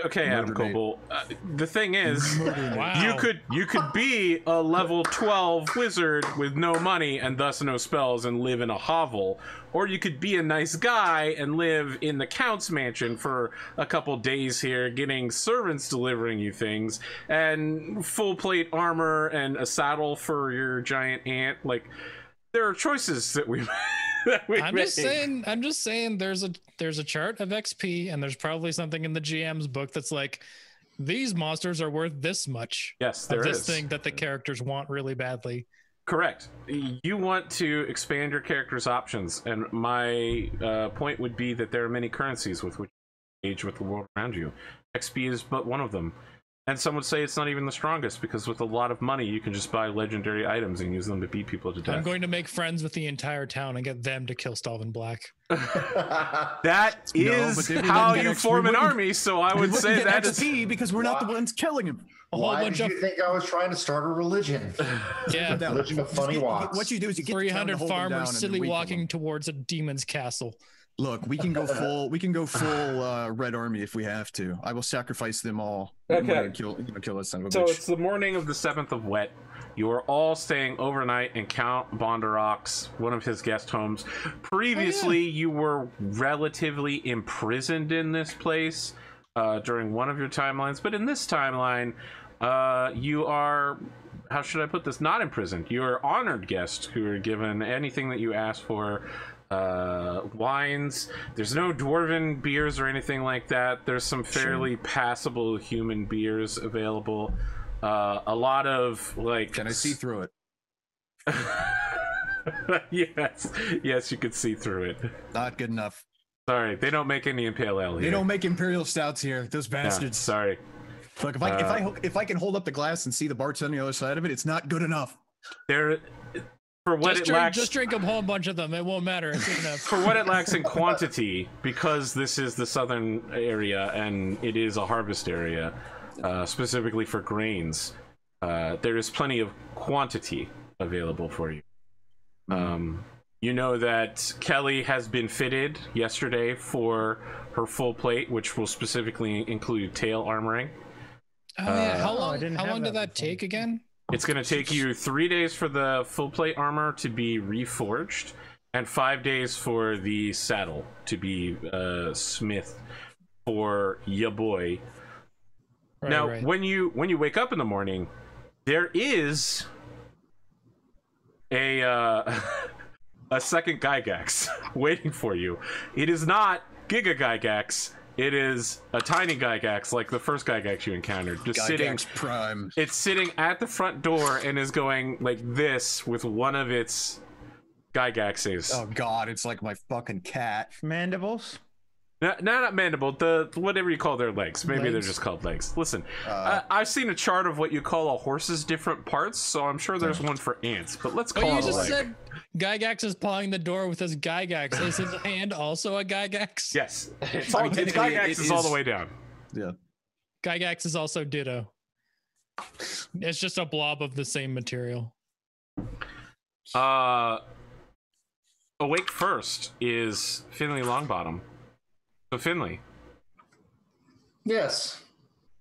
okay, Adam Murder. Coble. Uh, the thing is, Wow. you could you could be a level twelve wizard with no money and thus no spells and live in a hovel, or you could be a nice guy and live in the count's mansion for a couple days here, getting servants delivering you things and full plate armor and a saddle for your giant ant. Like there are choices that we that we I'm just saying. I'm just saying. There's a there's a chart of XP, and there's probably something in the GM's book that's like, these monsters are worth this much. Yes, there this is. thing that the characters want really badly. Correct. You want to expand your character's options, and my uh, point would be that there are many currencies with which you engage with the world around you. XP is but one of them. And some would say it's not even the strongest because with a lot of money, you can just buy legendary items and use them to beat people to death. I'm going to make friends with the entire town and get them to kill Stalvin Black. That No, is but then we how you X- form an army. So I would say get that is XP because we're not the ones killing him. A whole Why bunch did of you think I was trying to start a religion? yeah, Down. Religion of funny walks. What you do is you get the town to 300 hold them down farmers and silly walking towards a demon's castle. Look, we can go full. We can go full uh, red army if we have to. I will sacrifice them all. Okay. I'm Kill, kill that son of a So bitch. it's the morning of the seventh of Wet. You are all staying overnight in Count Bondarok's, one of his guest homes. Previously, you were relatively imprisoned in this place uh, during one of your timelines, but in this timeline, uh, you are. How should I put this? Not imprisoned. You are honored guests who are given anything that you ask for. Uh, wines. There's no dwarven beers or anything like that. There's some fairly passable human beers available. Uh, a lot of like. Can I see through it? yes, yes, you could see through it. Not good enough. Sorry, they don't make any impale ale here. They don't make imperial stouts here. Those Yeah, bastards. sorry. Look, if I if Uh, I if I can hold up the glass and see the bartender on the other side of it, it's not good enough. There, for what Just it drink, lacks, just drink a whole bunch of them. It won't matter. It's enough. for what it lacks in quantity, because this is the southern area and it is a harvest area, uh, specifically for grains. Uh, there is plenty of quantity available for you. Um, you know that Kelly has been fitted yesterday for her full plate, which will specifically include tail armoring. Oh, yeah. How Oh, long? didn't How have long did that that take again? It's going to take you three days for the full plate armor to be reforged, and five days for the saddle to be uh, smith for ya boy. Right, now, right. when you when you wake up in the morning, there is a uh, a second Gygax waiting for you. It is not Giga Gygax. It is a tiny Gygax, like the first Gygax you encountered, just sitting Gygax Prime. it's sitting at the front door and is going like this with one of its Gygaxes. Oh God, it's like my fucking cat. Mandibles. No, no, not mandible. The whatever you call their legs. Maybe they're just called legs. Listen, Uh, I, I've seen a chart of what you call a horse's different parts, so I'm sure there's one for ants. But let's But call you it a just leg. said Gygax is pawing the door with his Gygax. Is his hand also a Gygax? yes. It's I all, mean, its technically, Gygax it is all the way down. Yeah. Gygax is also Ditto. It's just a blob of the same material. Uh, awake first is Finley Longbottom. So Finley, yes.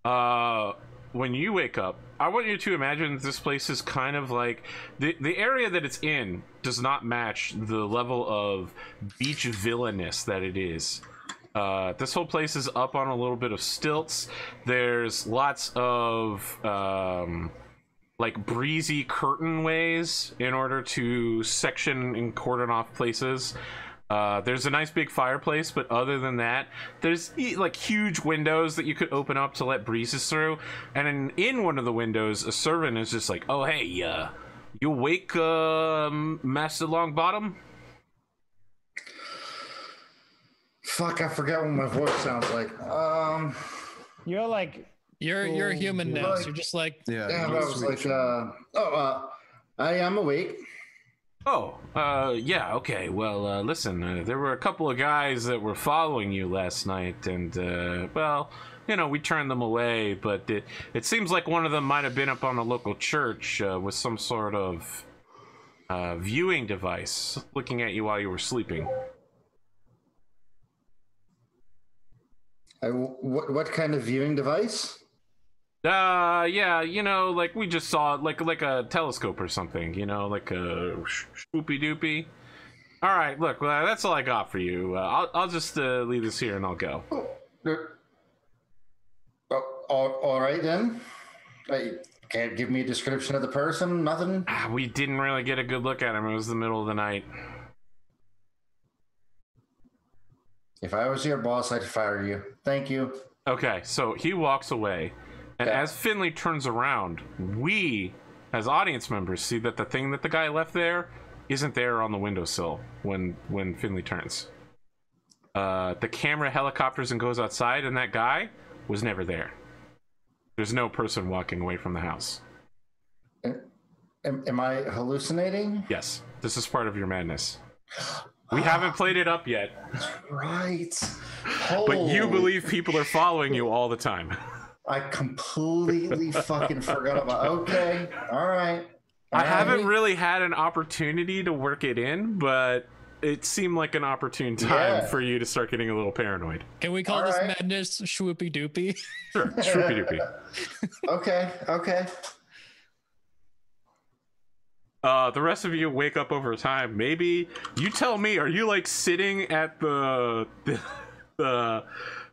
uh when you wake up i want you to imagine this place is kind of like the the area that it's in does not match the level of beach villainous that it is uh, this whole place is up on a little bit of stilts. There's lots of um, like breezy curtain ways in order to section and cordon off places. Uh, there's a nice big fireplace, but other than that, there's e- like huge windows that you could open up to let breezes through. And in, in one of the windows, a servant is just like, "Oh hey, uh, you awake, uh, Master Longbottom?" Fuck, I forget what my voice sounds like. Um, You're like You're you're a human yeah. now. So you're just like Yeah. yeah, I was like, uh, oh, uh, I am awake. Oh, uh, yeah, okay. Well, uh, listen, uh, there were a couple of guys that were following you last night, and, uh, well, you know, we turned them away, but it, it seems like one of them might have been up on a local church uh, with some sort of uh, viewing device looking at you while you were sleeping. I, what, what kind of viewing device? Uh, yeah, you know, like we just saw like like a telescope or something, you know, like a swoopy doopy. All right, look, well, that's all I got for you. Uh, I'll I'll just uh, leave this here and I'll go. Uh, Oh, all, all right then. I can't give me a description of the person. Nothing. Ah, we didn't really get a good look at him. It was the middle of the night. If I was your boss, I'd fire you. Thank you. Okay, so he walks away, and Okay. as Finley turns around, we, as audience members, see that the thing that the guy left there isn't there on the windowsill when when Finley turns. Uh, the camera helicopters and goes outside, and that guy was never there. There's no person walking away from the house. Am, am I hallucinating? Yes, this is part of your madness. We haven't played it up yet, Right. but you believe people are following you all the time. I completely fucking forgot about. Okay. All right. I All haven't really had an opportunity to work it in, but it seemed like an opportune time Yeah. for you to start getting a little paranoid. Can we call All this right. madness swoopy doopy? Sure, swoopy doopy. Okay. Okay. Uh, the rest of you wake up over time. Maybe you tell me. Are you like sitting at the the, the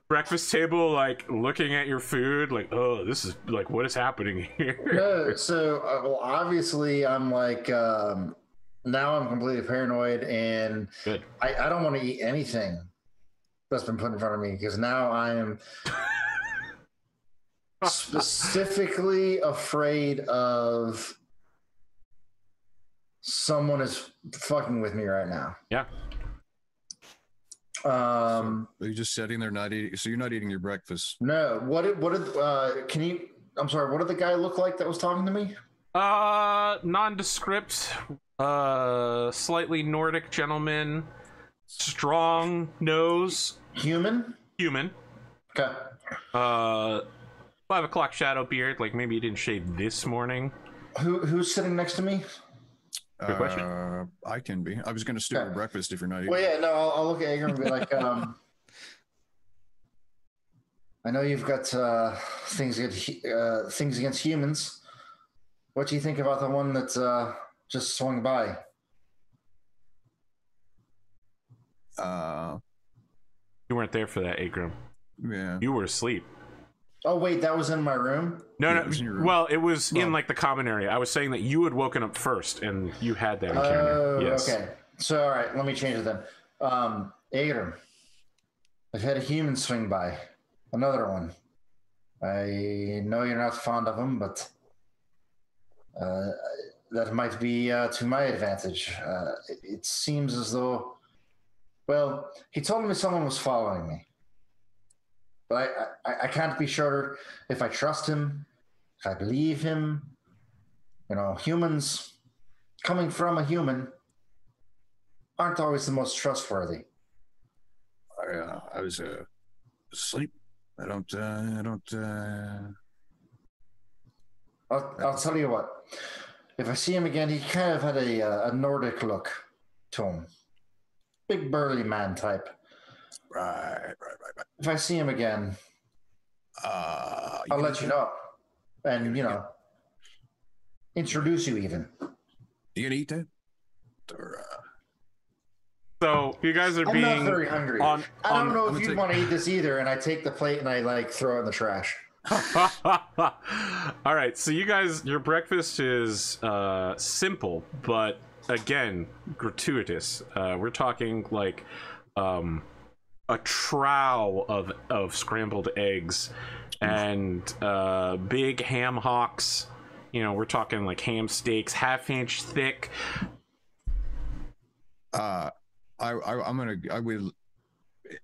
breakfast table, like looking at your food, like, oh, this is like what is happening here? No, so uh, well, obviously I'm like um, now I'm completely paranoid and Good. I, I don't want to eat anything that's been put in front of me because now I am specifically afraid of someone is fucking with me right now. Yeah. Um. Are you just sitting there not eating? So you're not eating your breakfast. No. What did what did uh? Can you? I'm sorry. What did the guy look like that was talking to me? Uh, nondescript, uh, slightly Nordic gentleman, strong nose, Human. human. Okay. Uh, five o'clock shadow beard. Like maybe he didn't shave this morning. Who who's sitting next to me? Good question. Uh, I can be. I was going to steal Okay. your breakfast if you're not eating. Well, yeah, no, I'll, I'll look at Agar and be like, um, I know you've got uh, things against uh, things against humans. What do you think about the one that uh, just swung by? Uh, You weren't there for that, Akram. yeah. You were asleep. Oh wait, that was in my room. No, no. it was in your room. well, it was in like the common area. I was saying that you had woken up first and you had that Oh, encounter. yes. okay. So all right, let me change it then. Um, Agar, I've had a human swing by. Another one. I know you're not fond of them, but uh, that might be uh, to my advantage. Uh, it, it seems as though, well, he told me someone was following me, but I, I, I can't be sure if I trust him, if I believe him. You know, humans coming from a human aren't always the most trustworthy. I, uh, I was uh, asleep. I don't. Uh, I don't. Uh, I'll, I'll tell you what. If I see him again, he kind of had a, uh, a Nordic look to him. Big burly man type. Right, right, right, right. If I see him again, Uh, I'll let you know. And, you know, introduce you even. You gonna eat that? Or, uh, So you guys are I'm being not very hungry. on. I don't on- know I'm if you'd take- want to eat this either. And I take the plate and I, like, throw it in the trash. All right, so you guys, your breakfast is uh, simple, but again, gratuitous. Uh, we're talking like um, a trowel of of scrambled eggs and uh, big ham hocks. You know, we're talking like ham steaks, half inch thick. uh, I, I, I'm gonna. I will.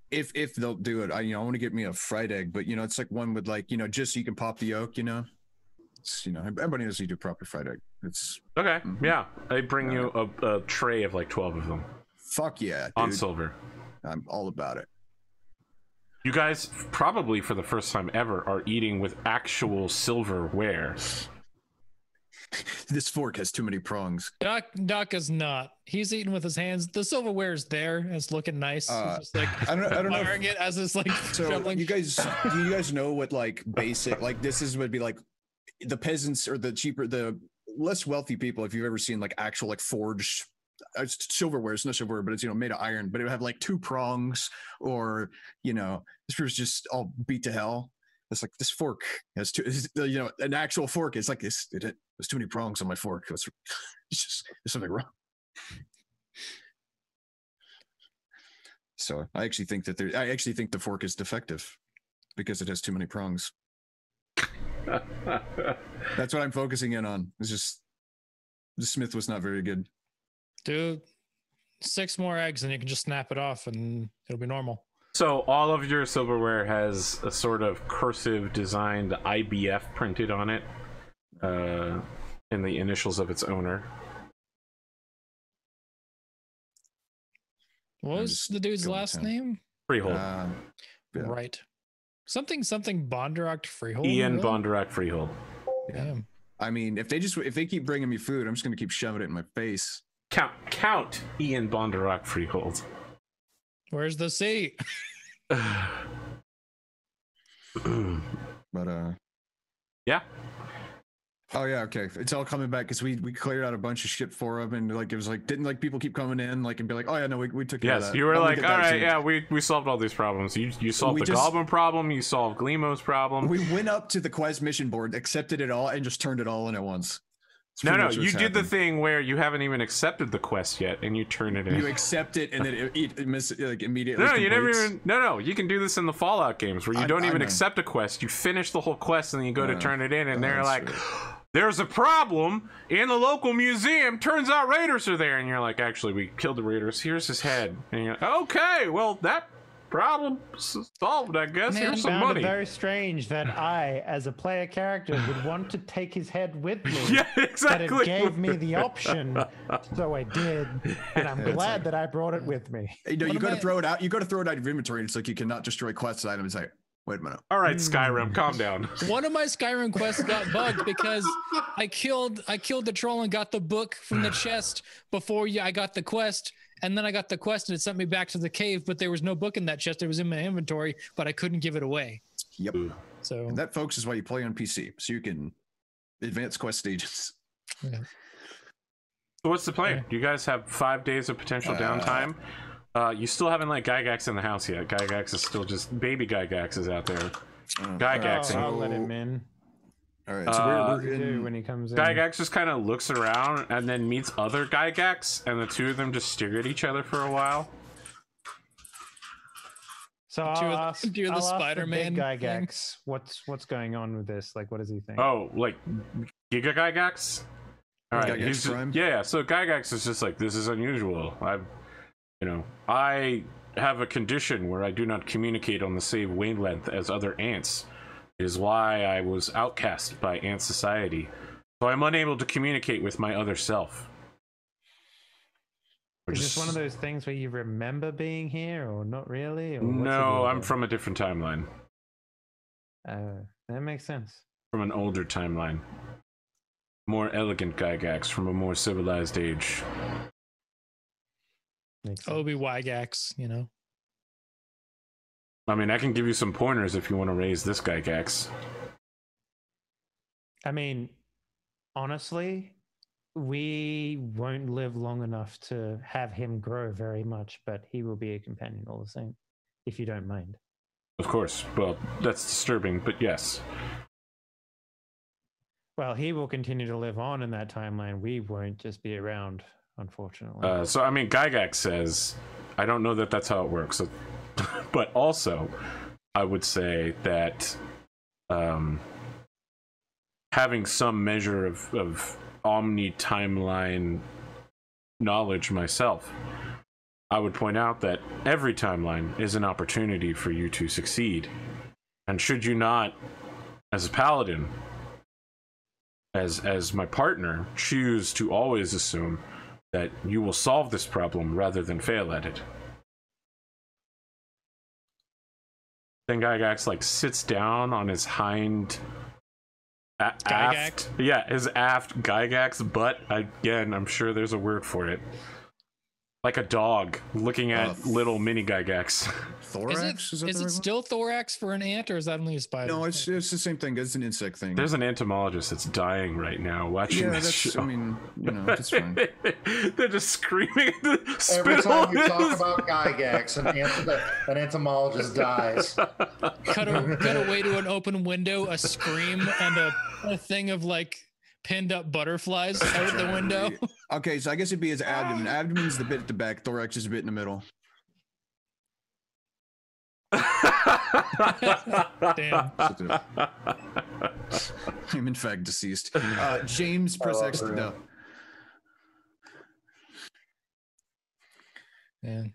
If if they'll do it, I you know I want to get me a fried egg, but you know it's like one with like you know just so you can pop the yolk, you know. It's, you know everybody knows you do proper fried egg. It's Okay, yeah, I bring you a, a tray of like twelve of them fuck yeah, on silver. I'm all about it. You guys probably for the first time ever are eating with actual silverware. This fork has too many prongs. Doc Doc is not. He's eating with his hands. The silverware is there. It's looking nice. Uh, He's just like I don't. I don't know. if- it as it's like So shoveling. you guys, do you guys know what like basic like this is would be like the peasants or the cheaper the less wealthy people if you've ever seen like actual like forged Uh, it's silverware it's not silverware but it's you know made of iron but it would have like two prongs or you know this was just all beat to hell. It's like this fork has two uh, you know an actual fork it's like this it, it, there's too many prongs on my fork. It's, it's just there's something wrong. So i actually think that there i actually think the fork is defective because it has too many prongs. That's what i'm focusing in on. It's just the smith was not very good do six more eggs and you can just snap it off and it'll be normal. So all of your silverware has a sort of cursive designed IBF printed on it, uh, in the initials of its owner. What was the dude's last name? Freehold. Uh, yeah. Right. Something something Bondurant Freehold. Ian really? Bondurant Freehold. Damn. I mean, if they just if they keep bringing me food, I'm just gonna keep shoving it in my face. Count Count Ian Bondurant Freehold. Where's the C? But uh, yeah. oh yeah, okay, it's all coming back because we we cleared out a bunch of shit for them, and like it was like didn't like people keep coming in like and be like, oh yeah, no, we, we took care of Yes, that. you were I'll like, at all that right, soon." yeah, we, we solved all these problems. You you solved We the just- Goblin problem. You solved Glimo's problem. We went up to the quest mission board, accepted it all, and just turned it all in at once. It's no, no, you what's did the thing where you haven't even accepted the quest yet, and you turn it in. You accept it, and then it, it, it miss, like immediately. no, no, you never even. No, no, you can do this in the Fallout games where you I- don't I even know. accept a quest. You finish the whole quest, and then you go to turn it in, and they're like, right. "There's a problem in the local museum. Turns out raiders are there." And you're like, "Actually, we killed the raiders. Here's his head." And you're like, "Okay, well that problem solved, I guess. Man, Here's some money." it very strange that I, as a player character, would want to take his head with me. yeah, But exactly. it gave me the option, so I did, and I'm glad that I brought it with me. You know, you got to throw it out. You got to throw it out of your inventory. And it's like you cannot destroy quest items. Like, wait a minute. All right, Hmm. Skyrim, calm down. One of my Skyrim quests got bugged because I killed I killed the troll and got the book from the chest before I got the quest. And then I got the quest and it sent me back to the cave, but there was no book in that chest. It was in my inventory, but I couldn't give it away. Yep. So And that, folks, is why you play on PC, so you can advance quest stages. So what's the plan? You guys have five days of potential Uh, downtime. Uh, you still haven't let Gygax in the house yet. Gygax is still just baby Gygax is out there. Uh, Gygax. Oh, I'll let him in. All right, so Uh, we're, What we're does do in. when he comes in? Gygax just kind of looks around and then meets other Gygax, and the two of them just stare at each other for a while. So Do I'll you- ask, do you the I'll ask Spider-Man big guy thing? Gax, what's what's going on with this? Like, what does he think? Oh, like Giga Gygax? All right, Gygax he's just- Prime? yeah. So Gygax is just like this is unusual. I, you know, I have a condition where I do not communicate on the same wavelength as other ants. It is why I was outcast by ant society. So I'm unable to communicate with my other self. Or Is this just- one of those things where you remember being here, or not really? Or No, I'm from a different timeline, Uh, that makes sense. from an older timeline. More elegant Gygax from a more civilized age. Obi Wygax, you know. I mean, I can give you some pointers if you want to raise this Gygax. I mean, honestly, we won't live long enough to have him grow very much, but he will be a companion all the same, if you don't mind. Of course. Well, that's disturbing, but yes. Well, he will continue to live on in that timeline. We won't just be around, unfortunately. Uh, so, I mean, Gygax says, I don't know that that's how it works. So, but also, I would say that um, having some measure of, of omni timeline knowledge myself, I would point out that every timeline is an opportunity for you to succeed. And should you not, as a paladin, as as my partner, choose to always assume that you will solve this problem rather than fail at it. Then Gygax like sits down on his hind a- aft. Yeah, his aft Gygax butt. Again, I'm sure there's a word for it. Like a dog looking at Uh, little mini Gygax. Thorax? Is it, is the it right still thorax for an ant or is that only a spider? No, it's it's the same thing. It's an insect thing. There's an entomologist that's dying right now watching yeah, this that's. show. I mean, you know, it's fine. They're just screaming. the Every time you talk about Gygax, an, ant- an entomologist dies. cut, a, cut away to an open window, a scream, and a, a thing of like pinned up butterflies out the window. Okay, so I guess it'd be his abdomen. Abdomen's the bit at the back. Thorax is the bit in the middle. Damn. I'm in fact deceased. Uh, James, press love X to her. know. Man.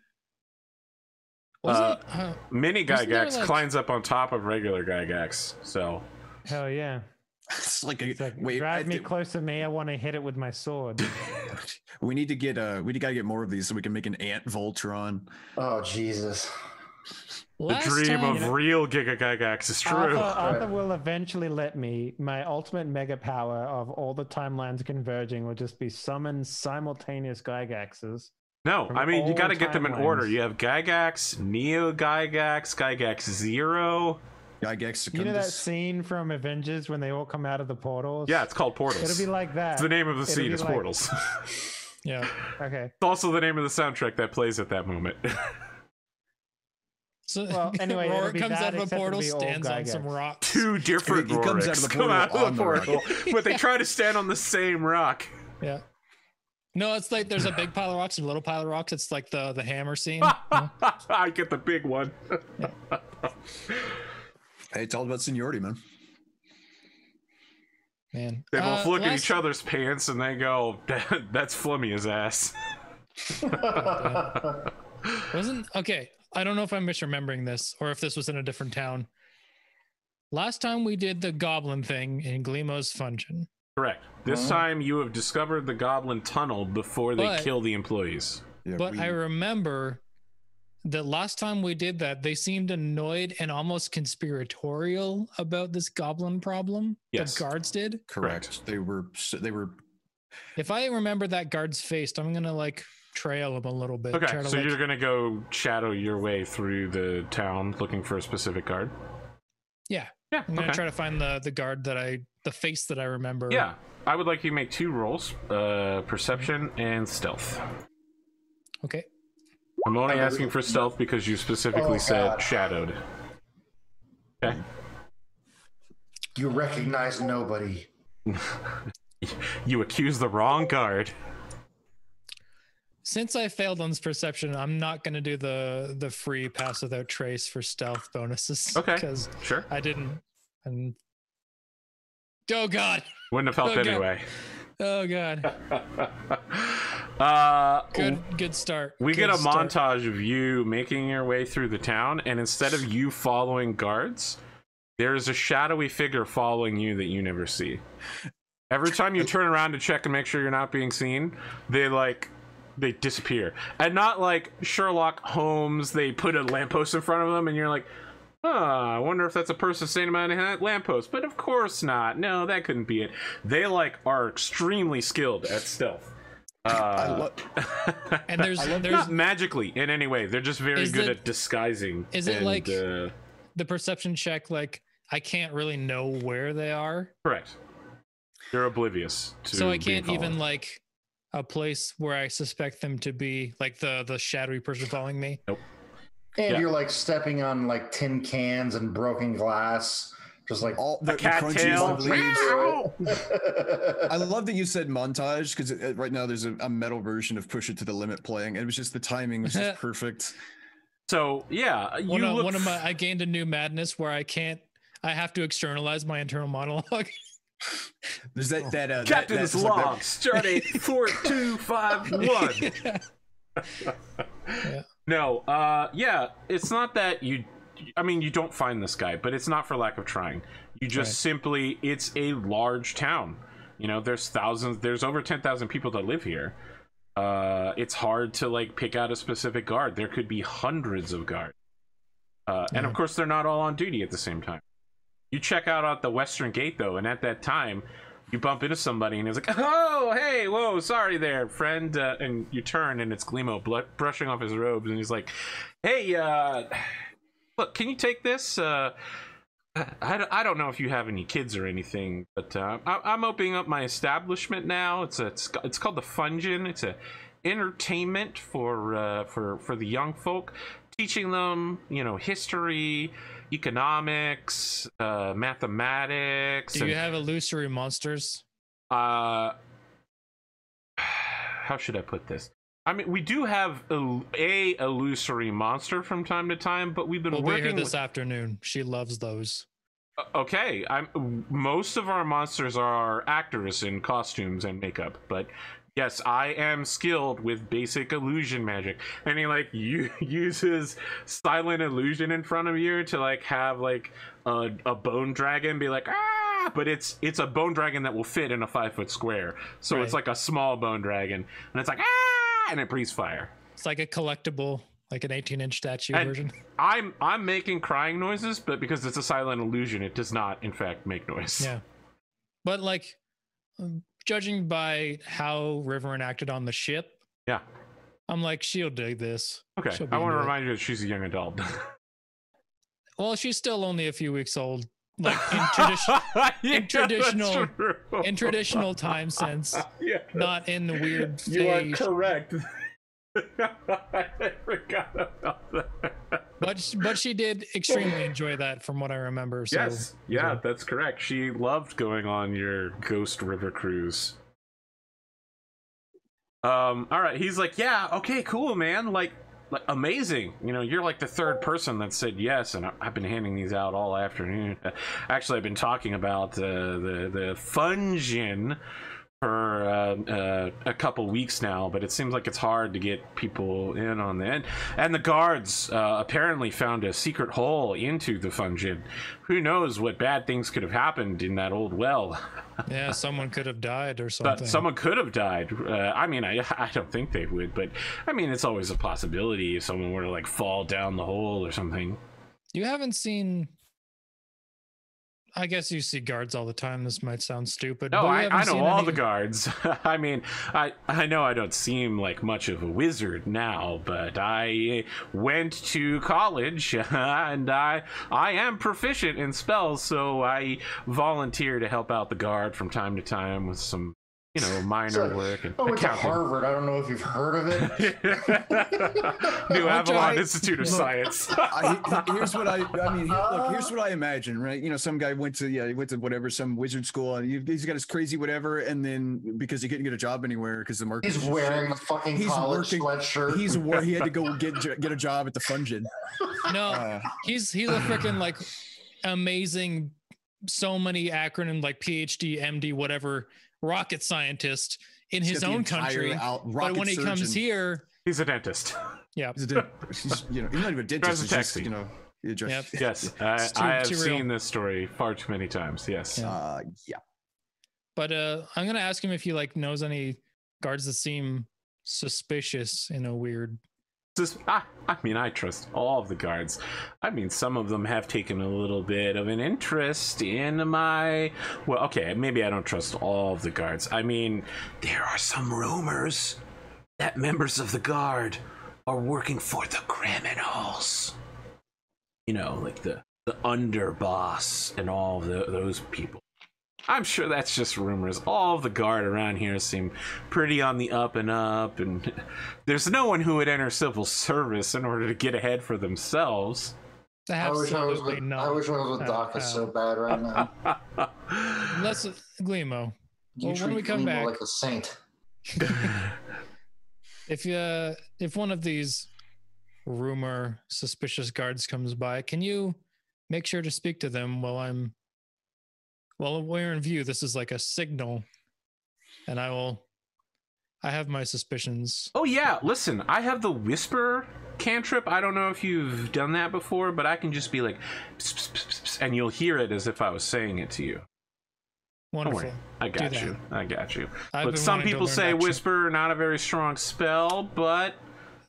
Wasn't, uh, Mini Wasn't Gygax like- climbs up on top of regular Gygax. So Hell yeah! It's like, a, It's like wait, drive I me thi- close to me. I want to hit it with my sword. we need to get uh we gotta get more of these so we can make an ant Voltron. Oh Jesus! the last dream time- of real Giga Gygax is true. Arthur, Arthur will eventually let me. My ultimate mega power of all the timelines converging will just be summon simultaneous Gygaxes. No, I mean you got to get them in order. You have Gygax, Neo Gygax, Gygax Zero. Gygax You know that scene from Avengers when they all come out of the portals? Yeah, it's called Portals. It'll be like that. It's the name of the It'll scene is like- Portals. Yeah. Okay. it's also the name of the soundtrack that plays at that moment. So Well, anyway, it'll Thor comes out of a portal, stands on some Gygax. rocks. Two different He comes out of the come portal out of on the the portal, but they try to stand on the same rock. Yeah. No, it's like there's a big pile of rocks and a little pile of rocks. It's like the the hammer scene. I get the big one. Hey, it's all about seniority, man. Man, They both Uh, look at each other's pants and they go, "That- "That's Flummy's ass." Wasn't okay. I don't know if I'm misremembering this or if this was in a different town. Last time we did the goblin thing in Glimo's Fungeon. Correct. This Huh? time you have discovered the Goblin Tunnel before they But- kill the employees. Yeah, But we- I remember that last time we did that, they seemed annoyed and almost conspiratorial about this goblin problem. Yes. The guards did. correct. They were they were If I remember that guard's face, I'm gonna like trail him a little bit. Okay, to, so like- you're gonna go shadow your way through the town looking for a specific guard. Yeah. Yeah. I'm gonna okay. try to find the the guard that I the face that I remember. Yeah, I would like you to make two rolls: uh, perception and stealth. Okay. I'm only asking for stealth because you specifically Oh, said shadowed. Okay. You recognize nobody. You accuse the wrong guard. Since I failed on this perception, I'm not gonna do the the free pass without trace for stealth bonuses. Okay. Because Sure. I didn't. And oh god. Wouldn't have helped oh, Okay. anyway. Oh god. Uh, Good good start. We Good get a start. montage of you making your way through the town, and instead of you following guards, there is a shadowy figure following you that you never see. Every time you turn around to check and make sure you're not being seen, they like they disappear. And not like Sherlock Holmes, they put a lamppost in front of them and you're like, huh, I wonder if that's a person standing behind that lamppost. But of course not. No, that couldn't be it. They like are extremely skilled at stealth. I Uh, lo- And there's there's not magically in any way. They're just very good it- at disguising. is it and, like- uh, the perception check. Like I can't really know where they are, correct? You're oblivious to. so I can't even like a place where I suspect them to be, like the the shadowy person following me. Nope. And Yeah. you're like stepping on like tin cans and broken glass. Just like all the, the cattail. of leaves. Meow. I love that you said montage because right now there's a, a metal version of Push It to the Limit playing. It was just the timing was just perfect. So yeah, you One of, look one of my I gained a new madness where I can't. I have to externalize my internal monologue. There's that that uh, that- Captain's that's like that- log. Start date four two five one. No, uh, yeah, it's not that you. I mean, you don't find this guy, but it's not for lack of trying. You just Right. simply, it's a large town. You know, there's thousands, there's over 10,000 people that live here. Uh, it's hard to like pick out a specific guard. There could be hundreds of guards. Uh, and of course, they're not all on duty at the same time. You check out at the Western Gate though, and at that time, you bump into somebody and he's like, "Oh, hey, whoa, sorry there, friend." Uh, and you turn and it's Glimo bl- brushing off his robes, and he's like, "Hey, uh, look, can you take this? Uh, I, don't- I don't know if you have any kids or anything, but uh, I, I'm opening up my establishment now. It's a it's, it's called the Fungeon. It's a entertainment for uh, for for the young folk, teaching them you know history, economics, uh, mathematics. Do you and- have illusory monsters? uh how should i put this i mean we do have a, a illusory monster from time to time but we've been We'll be working here this with, afternoon. She loves those. okay i'm most of our monsters are actors in costumes and makeup but yes, I am skilled with basic illusion magic. And he like you uses silent illusion in front of you to like have like a, a bone dragon be like ah, but it's it's a bone dragon that will fit in a five foot square. So it's like a small bone dragon, and it's like ah, and it breathes fire. It's like a collectible, like an 18 inch statue And- version. I'm I'm making crying noises, but because it's a silent illusion, it does not in fact make noise. Yeah. But like, um, judging by how River acted on the ship, Yeah. I'm like, she'll dig this. Okay. I want to into it. remind you that she's a young adult. Well, she's still only a few weeks old. Like in, tradition, Yeah, in traditional- in traditional time sense, yeah. not in the weird You are correct. I forgot about that. But but she did extremely enjoy that, from what I remember. So yes, yeah, that's correct. She loved going on your Ghost River cruise. Um, all right, he's like, yeah, okay, cool, man, like, like amazing. You know, you're like the third person that said yes, and I've been handing these out all afternoon. Actually, I've been talking about uh, the the Fungeon for uh, uh, a couple weeks now, but it seems like it's hard to get people in on that. And the guards uh, apparently found a secret hole into the Fungeon. Who knows what bad things could have happened in that old well? yeah, someone could have died or something. But someone could have died. Uh, I mean, I, I don't think they would, but I mean, it's always a possibility if someone were to like fall down the hole or something. You haven't seen. I guess you see guards all the time. This might sound stupid. No, but I, I know all any- the guards. I mean, I I know I don't seem like much of a wizard now, but I went to college and I I am proficient in spells, so I volunteer to help out the guard from time to time with some you know minor So, work and I went to. Harvard. I don't know if you've heard of it. New Avalon I- Institute of look, Science. I, here's what I, I mean, here- look, here's what I imagine, right? You know, some guy went to, yeah, he went to whatever, some wizard school, and he- he's got his crazy whatever, and then because he couldn't get a job anywhere because the market, He's was just wearing a fucking He's college working- sweatshirt. he's wor- he had to go get get a job at the Fungeon. No, Uh, he's he's a freaking like amazing, so many acronym like PhD, MD, whatever, rocket scientist in he's his own country. out- But rocket when he comes here, He's a dentist. yeah, he's, a dent- he's you know, he's not even a dentist. Drives a he's just, you know, he just, Yep. Yes, I, too- I have too real. seen this story far too many times. Yes. Yeah. Uh, yeah. But uh, I'm gonna ask him if he like knows any guards that seem suspicious in a weird. Sus- I, I mean, I trust all of the guards. I mean, some of them have taken a little bit of an interest in my. Well, okay, maybe I don't trust all of the guards. I mean, there are some rumors that members of the guard are working for the criminals. You know, like the the underboss and all of the, those people. I'm sure that's just rumors. All the guard around here seem pretty on the up and up, and there's no one who would enter civil service in order to get ahead for themselves. I wish I was Absolutely with, not. I wish I was with Daka uh, so bad right now. Let's Glimo. Well, when we come Lima back- like a saint. If uh, if one of these rumor suspicious guards comes by, can you make sure to speak to them while I'm while we're in view? This is like a signal, and I will. I have my suspicions. Oh yeah, listen, I have the whisper cantrip. I don't know if you've done that before, but I can just be like, "Psst, psst, psst, psst," and you'll hear it as if I was saying it to you. Wonderful. I got you. I got you. I've but some people say whisper not a very strong spell, but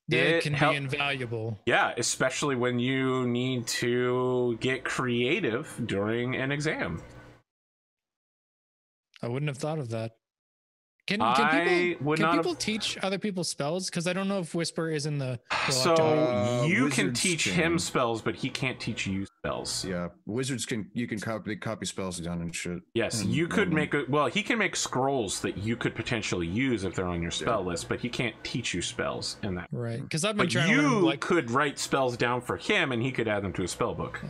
It, it can help- be invaluable. yeah, especially when you need to get creative during an exam. I wouldn't have thought of that. Can, can people would can not have- teach other people spells? Because I don't know if whisper is in the. the So Uh, you can teach can. him spells, but he can't teach you spells. Yeah, wizards can you can copy copy spells down and shit. Yes, And, you could um, make a well. He can make scrolls that you could potentially use if they're on your spell list, but he can't teach you spells in that. right. Because I've been But trying you to learn, like could write spells down for him, and he could add them to a spell book.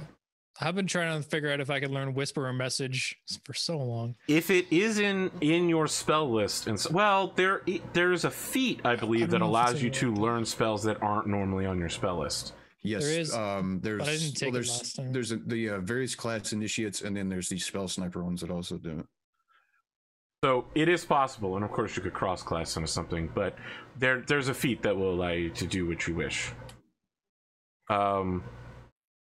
I've been trying to figure out if I could learn whisper or message for so long. If it is in in your spell list, and so, well, there there's a feat I believe don't that know if it's allows you to right learn spells that aren't normally on your spell list. Yes, There is, Um, there's I didn't take well, there's last time. there's a, the uh, various class initiates, and then there's the spell sniper ones that also do it. So it is possible, and of course you could cross class into something, but there there's a feat that will allow you to do what you wish. Um,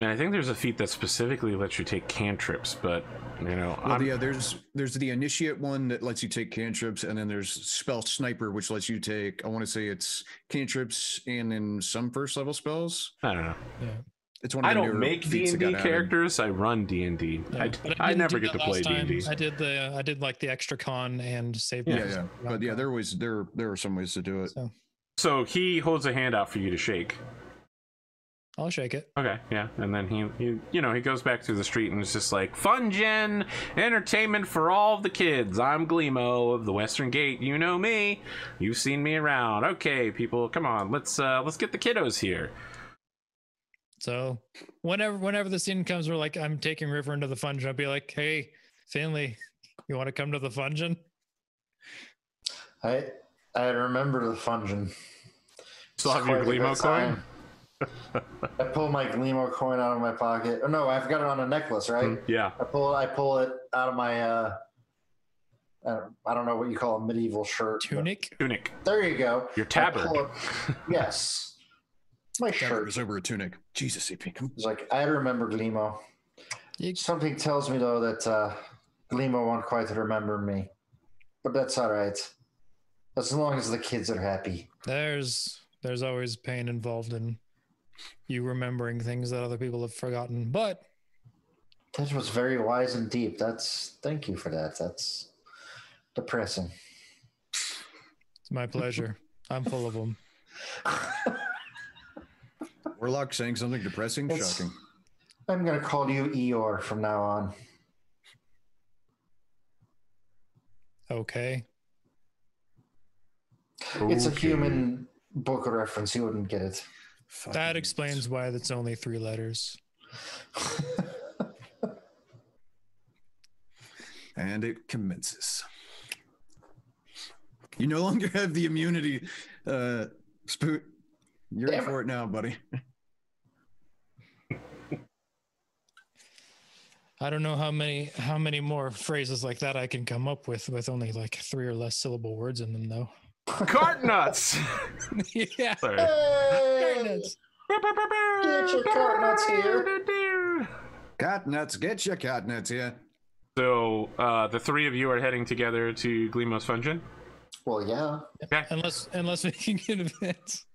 and I think there's a feat that specifically lets you take cantrips, but you know, Well, yeah, there's there's the initiate one that lets you take cantrips, and then there's spell sniper, which lets you take. I want to say it's cantrips and then some first level spells. I don't know. Yeah. It's one. Of I the don't make D and D got added. characters. I run D and D. I but I didn't never get to play D and time. D. I did the uh, I did like the extra con and save. Yeah, points yeah, but yeah, there was there there are some ways to do it. So So he holds a hand out for you to shake. I'll shake it. Okay, yeah, and then he, he, you know, he goes back through the street and it's just like fungeon entertainment for all the kids. I'm Gleemo of the Western Gate. You know me. You've seen me around. Okay, people, come on, let's uh let's get the kiddos here. So whenever whenever the scene comes where like I'm taking River into the fungeon, I'll be like, hey, Finley, you want to come to the fungeon? I I remember the fungeon. Still have your Quite a Gleemo good coin? Time. I pull my Gleemo coin out of my pocket. Oh no, I've got it on a necklace, right? Yeah. I pull I pull it out of my uh I don't, I don't know what you call a medieval shirt. Tunic. Tunic. There you go. Your I tabard. pull it- yes. My Tabard shirt. is over a tunic. Jesus, CP. come- It's like I remember Gleemo. You- Something tells me though that uh Gleemo won't quite remember me. But that's all right. As long as the kids are happy. There's there's always pain involved in you remembering things that other people have forgotten. But That was very wise and deep. That's thank you for that. That's depressing. it's my pleasure. I'm full of them. Warlock saying something depressing. It's- Shocking. I'm gonna call you Eeyore from now on. Okay. It's a human book reference. You wouldn't get it. That Fucking- explains why that's only three letters. And it commences. You no longer have the immunity, uh, Spoot. You're in Damn it. for it now, buddy. I don't know how many how many more phrases like that I can come up with with only like three or less syllable words in them though. Cart nuts. yeah. Sorry. Hey! Nuts. Get your cart nuts here. Cat nuts, get your cat nuts here. So uh, the three of you are heading together to Gleemos Fungeon. Well, yeah. Okay. Unless unless we can convince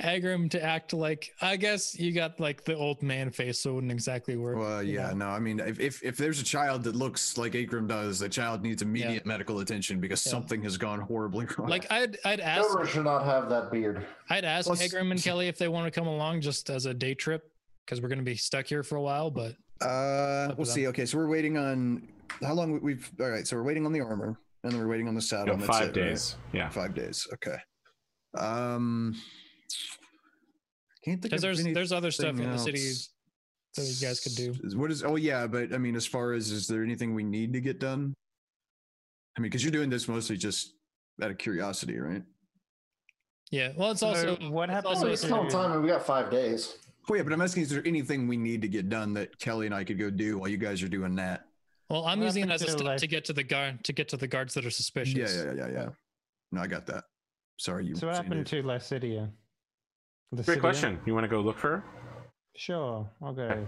Agram to act like I guess you got like the old man face, so it wouldn't exactly work. Well, yeah, know? no, I mean, if, if if there's a child that looks like Akram does, the child needs immediate medical attention because Yeah. something has gone horribly wrong. Like I'd I'd ask Children should not have that beard. I'd ask Well, s- Agram and Kelly if they want to come along just as a day trip because we're gonna be stuck here for a while. But Uh, we'll to see. Okay, so we're waiting on how long we- we've. All right, so we're waiting on the armor, and then we're waiting on the saddle. Yeah, and that's five it, right? days. Yeah. Five days. Okay. Um, can't think because of there's there's other stuff in the city else. that you guys could do. What is? Oh yeah, but I mean, as far as is there anything we need to get done? I mean, because you're doing this mostly just out of curiosity, right? Yeah. Well, it's So also what it's happened Oh, it's to- still time, and we got five days. Oh yeah, but I'm asking, is there anything we need to get done that Kelly and I could go do while you guys are doing that? Well, I'm What using it as a to, step like- to get to the guard to get to the guards that are suspicious. Yeah, yeah, yeah, yeah. No, I got that. Sorry, you. So what happened it. to Lycidia? Great Lycidia? question. You want to go look for her? Sure, I'll go.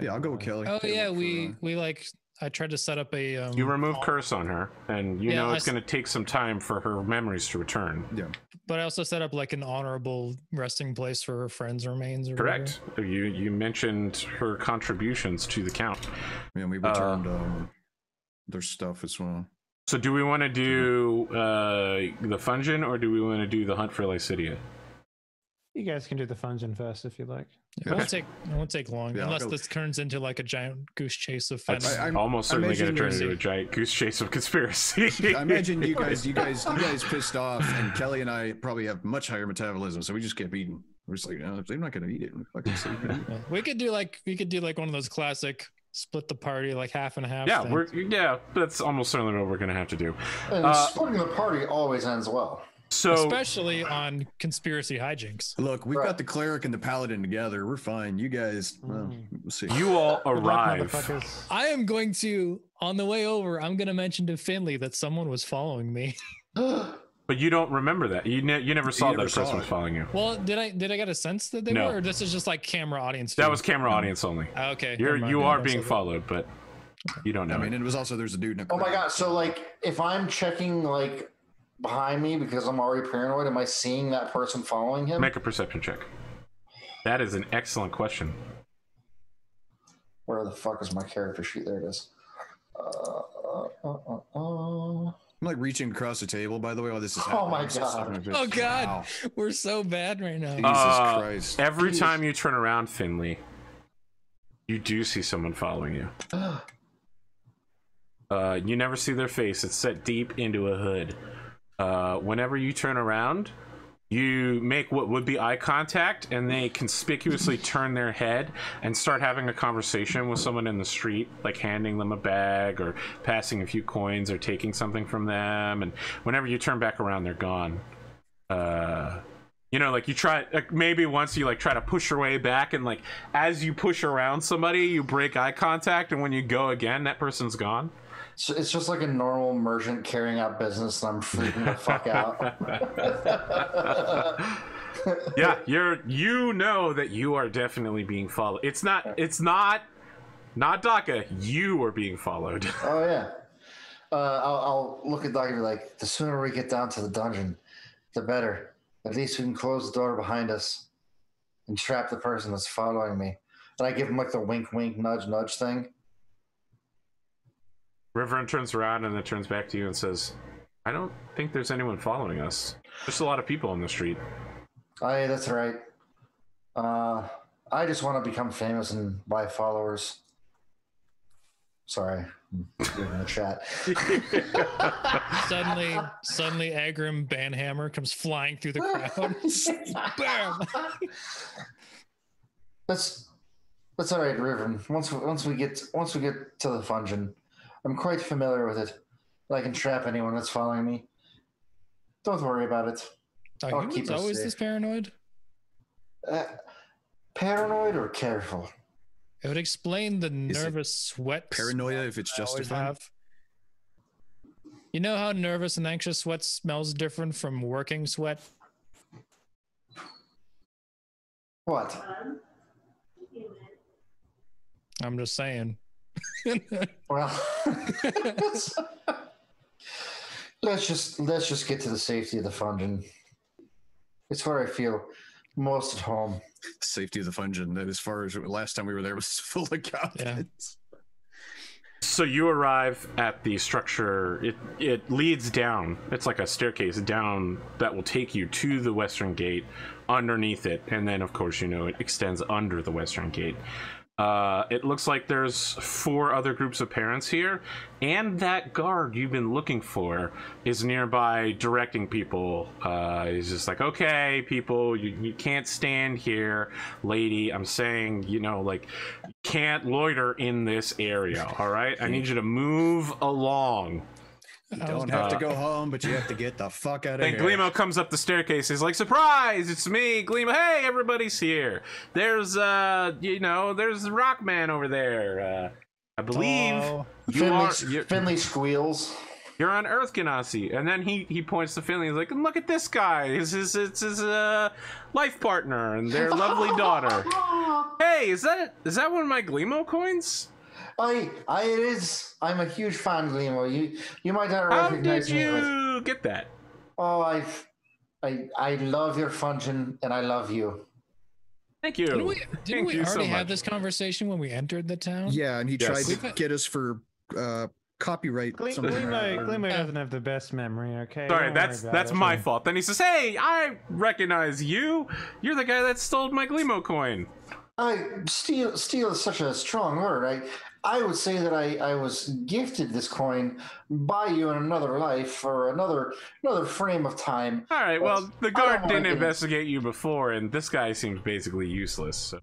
Yeah, I'll go with hi. Kelly. Oh yeah, we uh, we like I tried to set up a um You remove call, curse on her, and you Yeah, know it's s- going to take some time for her memories to return. Yeah. but I also set up like an honorable resting place for her friends' remains. Or Correct. You you mentioned her contributions to the count. Yeah, we Uh, returned um, their stuff as well. So do we want to do uh, the Fungeon or do we want to do the Hunt for Lycidia? You guys can do the fungeon first if you like. It won't take it won't take long Yeah, I'll unless go- this turns into like a giant goose chase of That's fence. I- I'm- almost certainly going to turn there's into a a- giant goose chase of conspiracy. I imagine you guys, you guys, you guys pissed off, and Kelly and I probably have much higher metabolism, so we just kept eating. We're just like, oh, they're not going to eat it. We fucking sleep. Yeah. We could do like we could do like one of those classic split the party like half and half. yeah, things. we're yeah. That's almost certainly what we're going to have to do. And Uh, splitting the party always ends well. So especially on conspiracy hijinks. Look, we've Right. got the cleric and the paladin together. We're fine. You guys, well, Mm. we'll see. you all arrive. I am going to on the way over, I'm gonna mention to Finley that someone was following me. But you don't remember that. You ne- you never saw never that person saw was it. following you. Well, did I did I get a sense that they No. were, or this is just like camera audience? That view? was camera audience only. Ah, okay. You're you are being okay. followed, but you don't know. I mean, it. it was also there's a dude in a Oh my god! So like, if I'm checking like behind me because I'm already paranoid, am I seeing that person following him? Make a perception check. That is an excellent question. Where the fuck is my character sheet? There it is. Uh, uh, uh, uh, uh. I'm like reaching across the table. By the way, while this is happening. Oh my God. son of a bitch. Oh god, Wow. we're so bad right now. Jesus Uh, Christ! Every time you turn around, Finley, you do see someone following you. Uh, you never see their face. It's set deep into a hood. Uh, whenever you turn around, you make what would be eye contact, and they conspicuously turn their head and start having a conversation with someone in the street, like handing them a bag or passing a few coins or taking something from them. And whenever you turn back around, they're gone. Uh, you know, like you try, like maybe once you like try to push your way back, and like as you push around somebody, you break eye contact, and when you go again, that person's gone. So it's just like a normal merchant carrying out business, and I'm freaking the fuck out. yeah, you're you know that you are definitely being followed. It's not it's not not Daka. You are being followed. Oh yeah. Uh, I'll, I'll look at Doc and be like, the sooner we get down to the dungeon, the better. At least we can close the door behind us and trap the person that's following me. And I give him like the wink, wink, nudge, nudge thing. Reverend turns around and then turns back to you and says, "I don't think there's anyone following us. There's a lot of people on the street." Aye, that's right. Uh, I just want to become famous and buy followers. Sorry, I'm in the chat. Suddenly, suddenly, Agrim Banhammer comes flying through the crowd. Bam! That's that's all right, Riven. Once we, once we get once we get to the fungeon, I'm quite familiar with it. I can trap anyone that's following me. Don't worry about it. Are I'll humans keep always safe. this paranoid? Uh, paranoid or careful? It would explain the Is nervous sweat. Paranoia, if it's justified. You know how nervous and anxious sweat smells different from working sweat? What? I'm just saying. Well, let's just let's just get to the safety of the fungeon. It's where I feel most at home. Safety of the fungeon. That as far as last time we were there was full of confidence. So you arrive at the structure. It it leads down. It's like a staircase down that will take you to the western gate. Underneath it, and then of course you know it extends under the western gate. Uh, it looks like there's four other groups of parents here, and that guard you've been looking for is nearby directing people. Uh, he's just like, okay, people, you, you can't stand here, lady. I'm saying, you know, like, can't loiter in this area, all right? I need you to move along. You I don't have to go home, but you have to get the fuck out of Then here. Glimo comes up the staircase. He's like, "Surprise! It's me, Glimo. Hey, everybody's here. There's, uh, you know, there's Rockman over there. Uh, I believe Oh. you Finley, are you're, Finley squeals. you're on Earth, Ganassi." And then he he points to Finley. He's like, "Look at this guy. It's his it's his uh, life partner and their lovely daughter. Hey, is that is that one of my Glimo coins? I, I, it is. I'm a huge fan, of Glimo. You, you might not How recognize did me. but- you get that?" Oh, I, I, I love your fungeon, and I love you. Thank you. Didn't we, didn't Thank we you so already have this conversation when we entered the town? Yeah, and he Yes. tried to get us for uh, copyright. Gle- something. Glimo, Glimo doesn't have the best memory. Okay. Sorry, Don't that's that's it. my fault. Then he says, "Hey, I recognize you. You're the guy that stole my Glimo coin." I steal, steal is such a strong word. I, I would say that I, I was gifted this coin by you in another life or another, another frame of time. All right. Well, the guard didn't investigate you before, and this guy seems basically useless. So.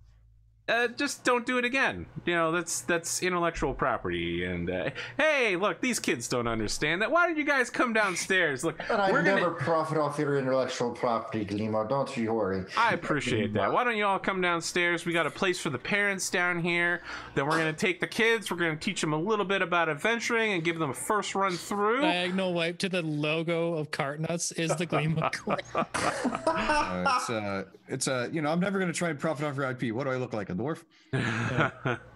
Uh, just don't do it again. You know, that's that's intellectual property. And uh, hey, look, these kids don't understand that. Why don't you guys come downstairs? Look, And I we're never gonna. profit off your intellectual property, Glimo. Don't you worry. I appreciate that. Why don't you all come downstairs? We got a place for the parents down here. Then we're gonna take the kids. We're gonna teach them a little bit about adventuring and give them a first run through. Diagonal wipe to the logo of Cart Nuts is the Gleam coin. Uh, it's uh, it's uh, you know, I'm never gonna try and profit off your IP. What do I look like, a dwarf?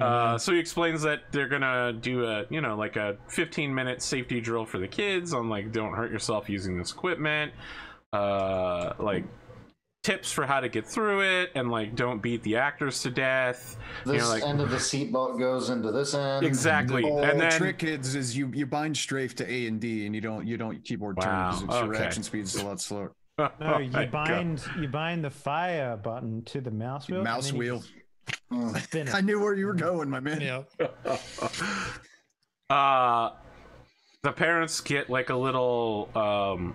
Uh, so he explains that they're gonna do a, you know, like a 15 minute safety drill for the kids on like don't hurt yourself using this equipment, uh, like tips for how to get through it, and like don't beat the actors to death. This you know, like end of the seatbelt goes into this end. exactly, The and then trick kids is you you bind strafe to A and D, and you don't you don't keyboard Wow, turn because your okay. reaction speed is a lot slower. No, Oh you my God. bind you bind the fire button to the mouse wheel. Mouse wheel. just Mm. I knew where you were going, my man. Yeah. uh the parents get like a little um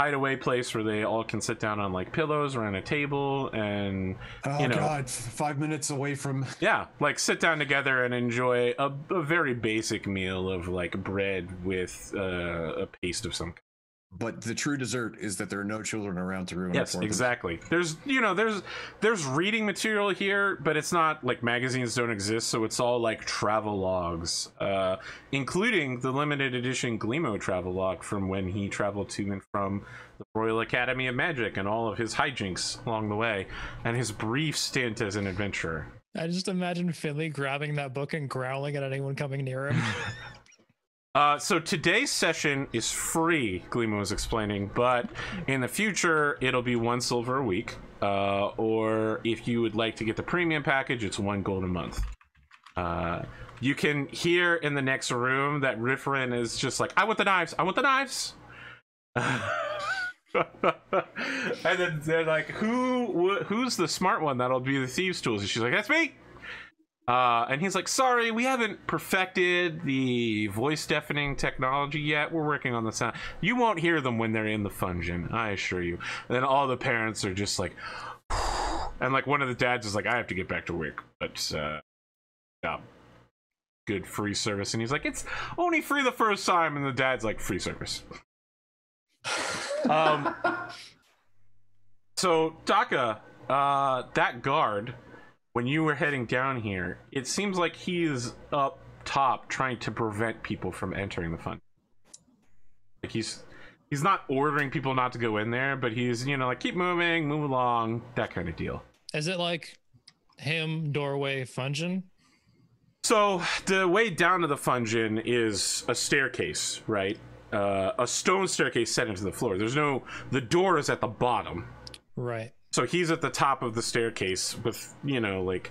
hideaway place where they all can sit down on like pillows around a table and Oh You know. God, five minutes away from. yeah like sit down together and enjoy a, a very basic meal of like bread with uh, a paste of some kind. But the true dessert is that there are no children around to ruin it yes for them. exactly there's you know there's there's reading material here but it's not like magazines don't exist so it's all like travel logs uh including the limited edition glimo travel log from when he traveled to and from the royal academy of magic and all of his hijinks along the way and his brief stint as an adventurer I just imagine Finley grabbing that book and growling at anyone coming near him. Uh, so today's session is free, Glimo was explaining, but in the future it'll be one silver a week. Uh, or if you would like to get the premium package, it's one gold a month. Uh, you can hear in the next room that Rifferin is just like, "I want the knives! I want the knives!" and then they're like, "Who? Wh- who's the smart one that'll be the thieves' tools?" And she's like, "That's me." Uh, and he's like, "Sorry, we haven't perfected the voice deafening technology yet. We're working on the sound. You won't hear them when they're in the fungeon, I assure you." And then all the parents are just like, and like one of the dads is like, "I have to get back to work," but uh, yeah, good free service. And he's like, "It's only free the first time," and the dad's like, "Free service." um. So Daka, uh, that guard when you were heading down here, it seems like he is up top trying to prevent people from entering the fund. Like he's he's not ordering people not to go in there, but he's you know like keep moving, move along, that kind of deal. Is it like him, doorway, fungeon? So the way down to the fungeon is a staircase, right? Uh, a stone staircase set into the floor. There's no the door is at the bottom. Right. So he's at the top of the staircase with you know like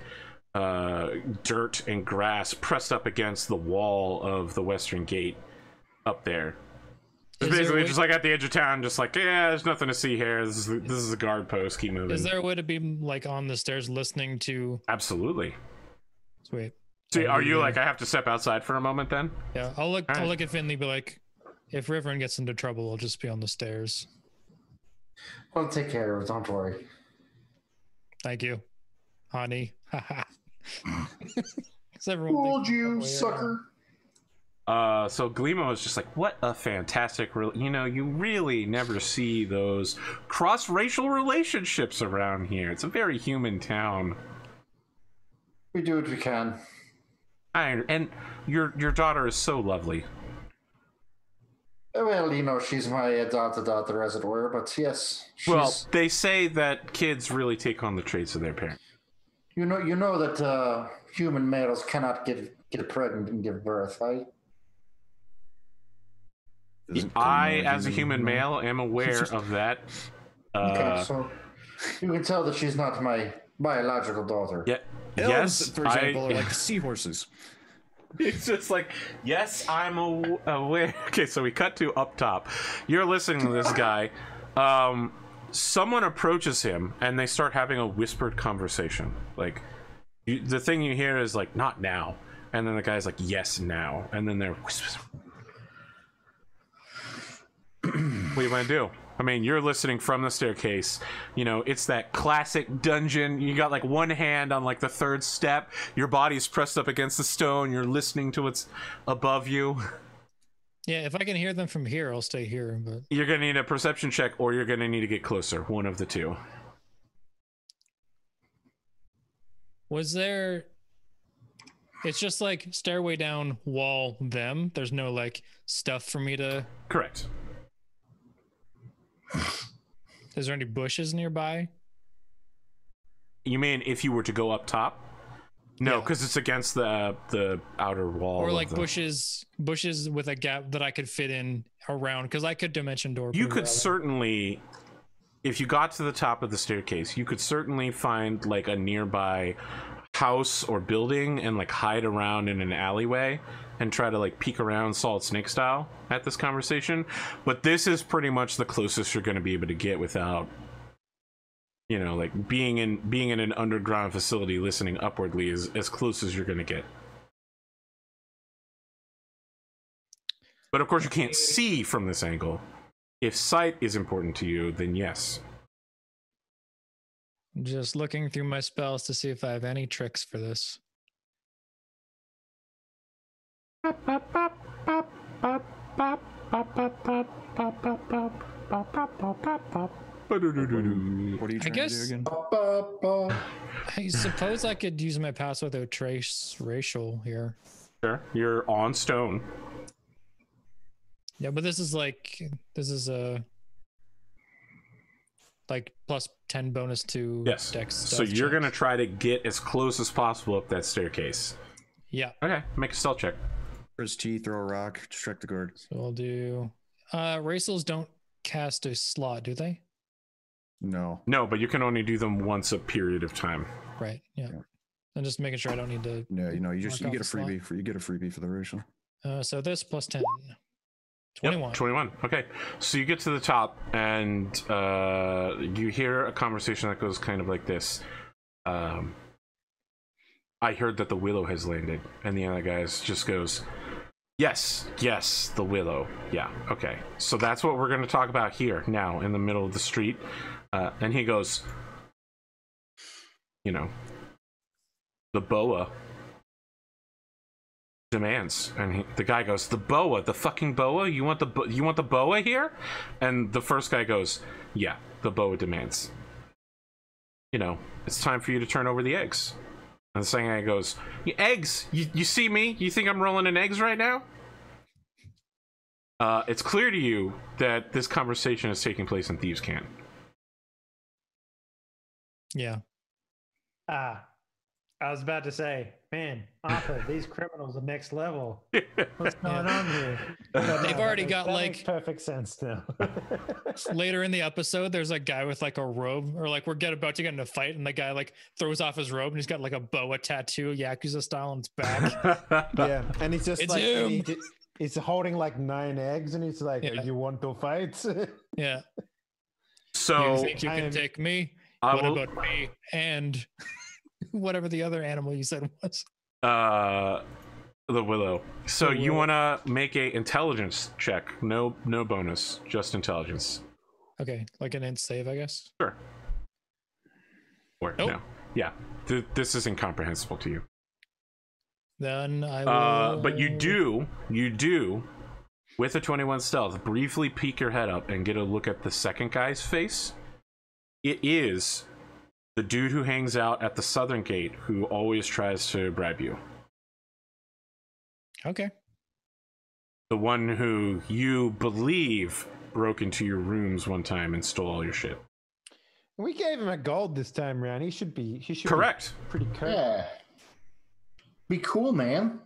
uh dirt and grass pressed up against the wall of the western gate up there Is it's there basically way- just like at the edge of town just like yeah there's nothing to see here this is this is a guard post keep moving Is there a way to be like on the stairs listening to? absolutely Sweet. so are you like i have to step outside for a moment then Yeah, I'll look. I'll Alright. look at Finley. Be like, if Riverin gets into trouble, I'll just be on the stairs. I'll take care of it. Don't worry. Thank you, honey. Haha. 'Cause everyone Told you, sucker. Uh, so Glimo is just like, what a fantastic, re-. you know, you really never see those cross-racial relationships around here. It's a very human town. We do what we can. I, and your your daughter is so lovely. Well, you know, she's my uh, daughter, daughter, as it were. But yes, she's. Well, they say that kids really take on the traits of their parents. you know, you know that uh, human males cannot get get pregnant and give birth, right? I, as a human male, am aware of that. Okay, Uh, so you can tell that she's not my biological daughter. yeah, Elves, yes, for example, I, are like seahorses. It's just like, yes, I'm aw- aware. Okay, so we cut to up top. You're listening to this guy. Um, someone approaches him and they start having a whispered conversation. Like, you, the thing you hear is like, "Not now," and then the guy's like, "Yes, now," and then they're what do you want to do? I mean, you're listening from the staircase. You know, it's that classic dungeon. You got like one hand on like the third step. Your body's pressed up against the stone. You're listening to what's above you. Yeah, if I can hear them from here, I'll stay here. But You're gonna need a perception check, or you're gonna need to get closer. One of the two. was there? It's just like stairway down, wall, them. There's no like stuff for me to. Correct. Is there any bushes nearby? You mean if you were to go up top? No, Yeah. because it's against the the outer wall. or like the- bushes bushes with a gap that I could fit in around because I could dimension door. You could well. certainly, if you got to the top of the staircase, you could certainly find like a nearby house or building and like hide around in an alleyway and try to like peek around Solid Snake style at this conversation. But this is pretty much the closest you're going to be able to get without you know like being in being in an underground facility listening upwardly is as close as you're going to get. But of course you can't see from this angle. If sight is important to you then yes Just looking through my spells to see if I have any tricks for this. What are you trying to guess- do again? I suppose I could use my pass without trace racial here. sure you're on stone Yeah, but this is like this is a like plus ten bonus to yes dex. so you're check. gonna try to get as close as possible up that staircase yeah. okay make a stealth check Press T, throw a rock, distract the guard. So I'll do. Uh, racials don't cast a slot, do they? No. no but you can only do them once a period of time Right. Yeah. Yeah. I'm just making sure I don't need to. No, you know, you just you get a a slot. freebie for you get a freebie for the racial. Uh, so this plus ten. Yep, 21. 21. Okay. So you get to the top and uh, you hear a conversation that goes kind of like this. Um, I heard that the willow has landed. And the other guys just goes, Yes, yes, the willow. Yeah, okay. So that's what we're going to talk about here now in the middle of the street. Uh, and he goes, You know, the boa demands and he, the guy goes the boa the fucking boa? You want the bo- you want the boa here? And the first guy goes yeah the boa demands. You know it's time for you to turn over the eggs. And the second guy goes eggs? You, you see me? You think i'm rolling in eggs right now? Uh, it's clear to you that this conversation is taking place in thieves camp Yeah. Ah, I was about to say, man, Arthur, these criminals are next level. What's going Yeah. on here? They've already that got, that like- makes perfect sense now. Later in the episode, there's a guy with like a robe, or like we're get about to get in a fight, and the guy like throws off his robe, and he's got like a boa tattoo, Yakuza style, on his back. yeah, and he's just It's like and he him. di- he's holding like nine eggs, and he's like, Yeah. "You want to fight?" yeah. So You so think you I can am- take me? I what will- about me and whatever the other animal you said was? uh the willow so The you want to make a intelligence check no no bonus just intelligence Okay, like an int save, I guess. sure or Nope. no yeah Th- this is incomprehensible to you Then I will. uh but you do you do with a 21 stealth briefly peek your head up and get a look at the second guy's face it is the dude who hangs out at the southern gate who always tries to bribe you Okay. the one who you believe broke into your rooms one time and stole all your shit. we gave him a gold this time around. He should be. He should be Correct. pretty cool. Yeah. Be cool, man.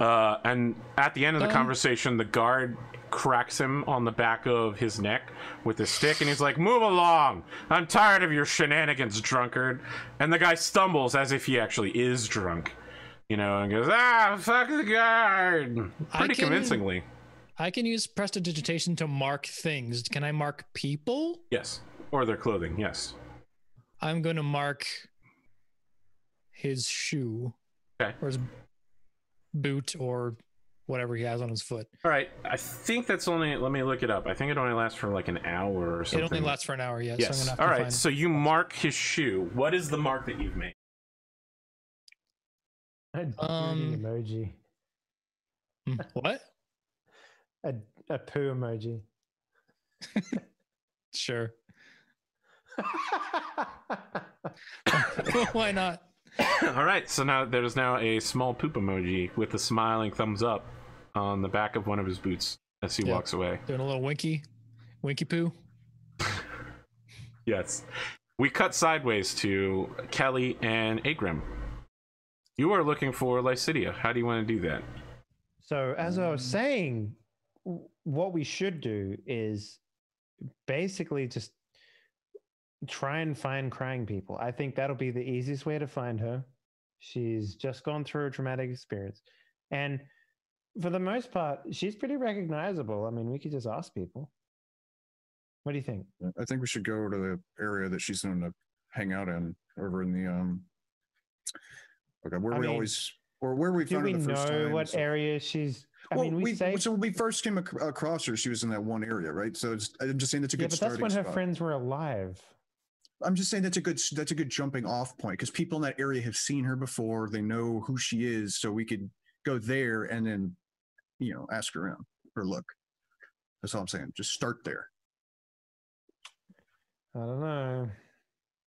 Uh, and at the end of the Um, conversation, the guard cracks him on the back of his neck with his stick, and he's like, "Move along! I'm tired of your shenanigans, drunkard." And the guy stumbles as if he actually is drunk, you know, and goes, "Ah, fuck the guard!" I Pretty can- convincingly. I can use prestidigitation to mark things. Can I mark people? Yes, or their clothing. Yes. I'm going to mark his shoe. Okay. Or his boot or whatever he has on his foot. All right, I think that's only. Let me look it up. I think it only lasts for like an hour or something. It only lasts for an hour. Yeah. Yes. So I'm gonna have All to right. find- So you mark his shoe. What is the mark that you've made? A dirty Um, emoji. Hmm, what? A, a poo emoji. Sure. Why not? All right. So now there's now a small poop emoji with a smiling thumbs up on the back of one of his boots as he Yeah. walks away. Doing a little winky, winky poo. Yes. We cut sideways to Kelly and Agrim. You are looking for Lycidia. How do you want to do that? So, as I was um, saying, what we should do is basically just try and find crying people. I think that'll be the easiest way to find her. She's just gone through a traumatic experience. And for the most part, she's pretty recognizable. I mean, we could just ask people. What do you think? I think we should go to the area that she's known to hang out in, over in the um. Okay, where I we mean, always or where we found we her the know first time. what so- area she's? I well, mean, we, we, say so when we first came ac- across her, she was in that one area, right? So it's, I'm just saying that's a yeah, good but that's when her friends were alive. I'm just saying that's a good that's a good jumping off point because people in that area have seen her before. They know who she is, so we could go there and then, you know, ask around or look. That's all I'm saying. Just start there. I don't know.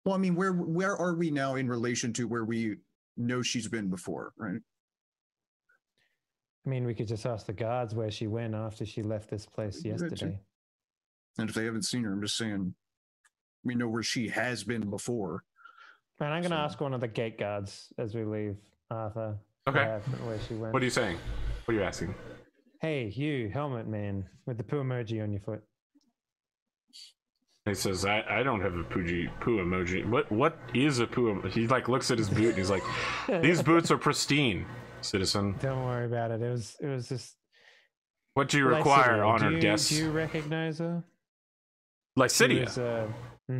Well, I mean, where where are we now in relation to where we know she's been before, right? I mean, we could just ask the guards where she went after she left this place yesterday. And if they haven't seen her, I'm just saying we know where she has been before. And I'm going to So- ask one of the gate guards as we leave, Arthur. Okay. where- where she went. What are you saying? What are you asking? hey, you, helmet man, with the poo emoji on your foot. He says, I, I don't have a poo, poo emoji. What what is a poo? em-" He like looks at his boot and he's like, These boots are pristine, citizen. Don't worry about it. It was, it was just. What do you Lycidia. require, do honored you, guests? Do you recognize her? Lycidia. She was, uh,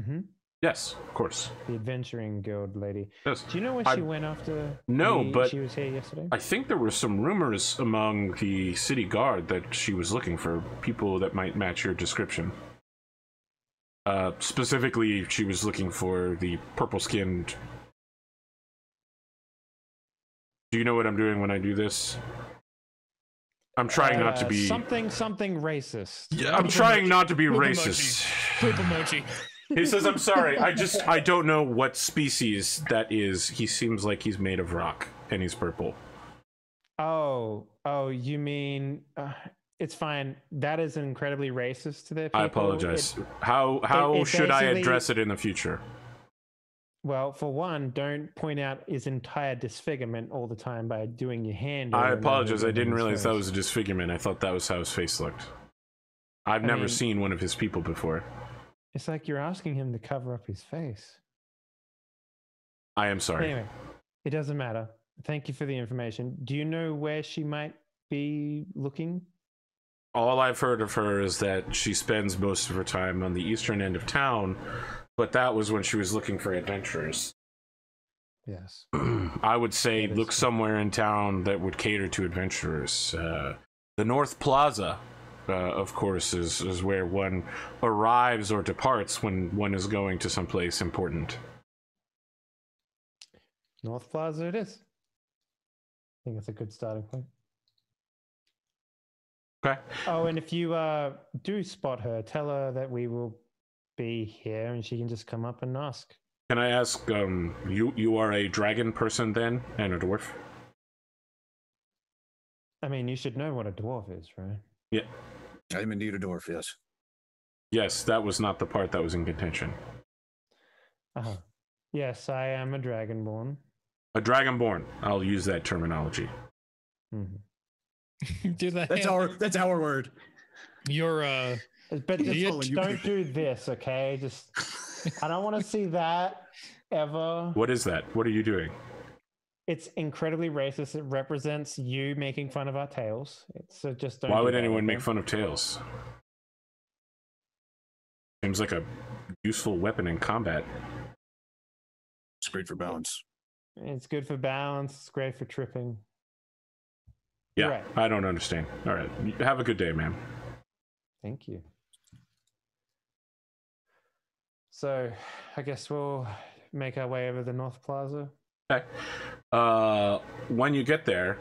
hmm Yes, of course. the adventuring guild lady. Yes. Do you know where I- she went after? No, we- but- she was here yesterday. I think there were some rumors among the city guard that she was looking for people that might match your description. Uh, specifically, she was looking for the purple skinned. Do you know what I'm doing when I do this? I'm trying not to Uh, be. something, something racist. Yeah, I'm trying not to be Poop racist. Poop emoji. He says, "I'm sorry. I just I don't know what species that is. He seems like he's made of rock and he's purple." Oh, oh, you mean uh, it's fine. That is incredibly racist to the people. I apologize. It- how how it should I address it in the future? well, for one, don't point out his entire disfigurement all the time by doing your hand. I over and over apologize. I didn't realize that was a disfigurement. I thought that was how his face looked. I've I never mean- seen one of his people before. It's like you're asking him to cover up his face. I am sorry. Anyway, it doesn't matter. Thank you for the information. Do you know where she might be looking? All I've heard of her is that she spends most of her time on the eastern end of town, but that was when she was looking for adventurers. Yes. I would say look somewhere in town that would cater to adventurers. Uh, the North Plaza, uh, of course, is, is where one arrives or departs when one is going to someplace important. North Plaza it is. I think it's a good starting point. Okay. Oh, and if you uh, do spot her, tell her that we will be here and she can just come up and ask. Can I ask, um, you you are a dragon person then, and a dwarf? I mean, you should know what a dwarf is, right? Yeah. I'm indeed a dwarf, yes. Yes, that was not the part that was in contention. Uh-huh. Yes, I am a dragonborn. A dragonborn. I'll use that terminology. Mm-hmm. do that. That's our that's our word. Your uh, But just Idiot. Calling you don't do this, okay? Just I don't want to see that ever. What is that? What are you doing? It's incredibly racist. It represents you making fun of our tails. It's, so just don't. Why would anyone okay? make fun of tails? Seems like a useful weapon in combat. It's great for balance. It's good for balance. It's great for tripping. Yeah, Right. I don't understand. All right, have a good day, man. Thank you. So, I guess we'll make our way over the North Plaza. Okay. Uh, when you get there,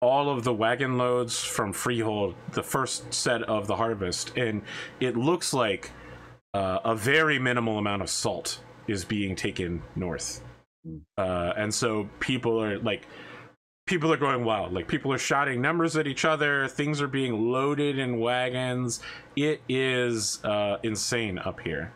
all of the wagon loads from Freehold, the first set of the harvest, and it looks like uh, a very minimal amount of salt is being taken north. Uh, and so people are like, people are going wild. Like people are shouting numbers at each other. Things are being loaded in wagons. It is uh, insane up here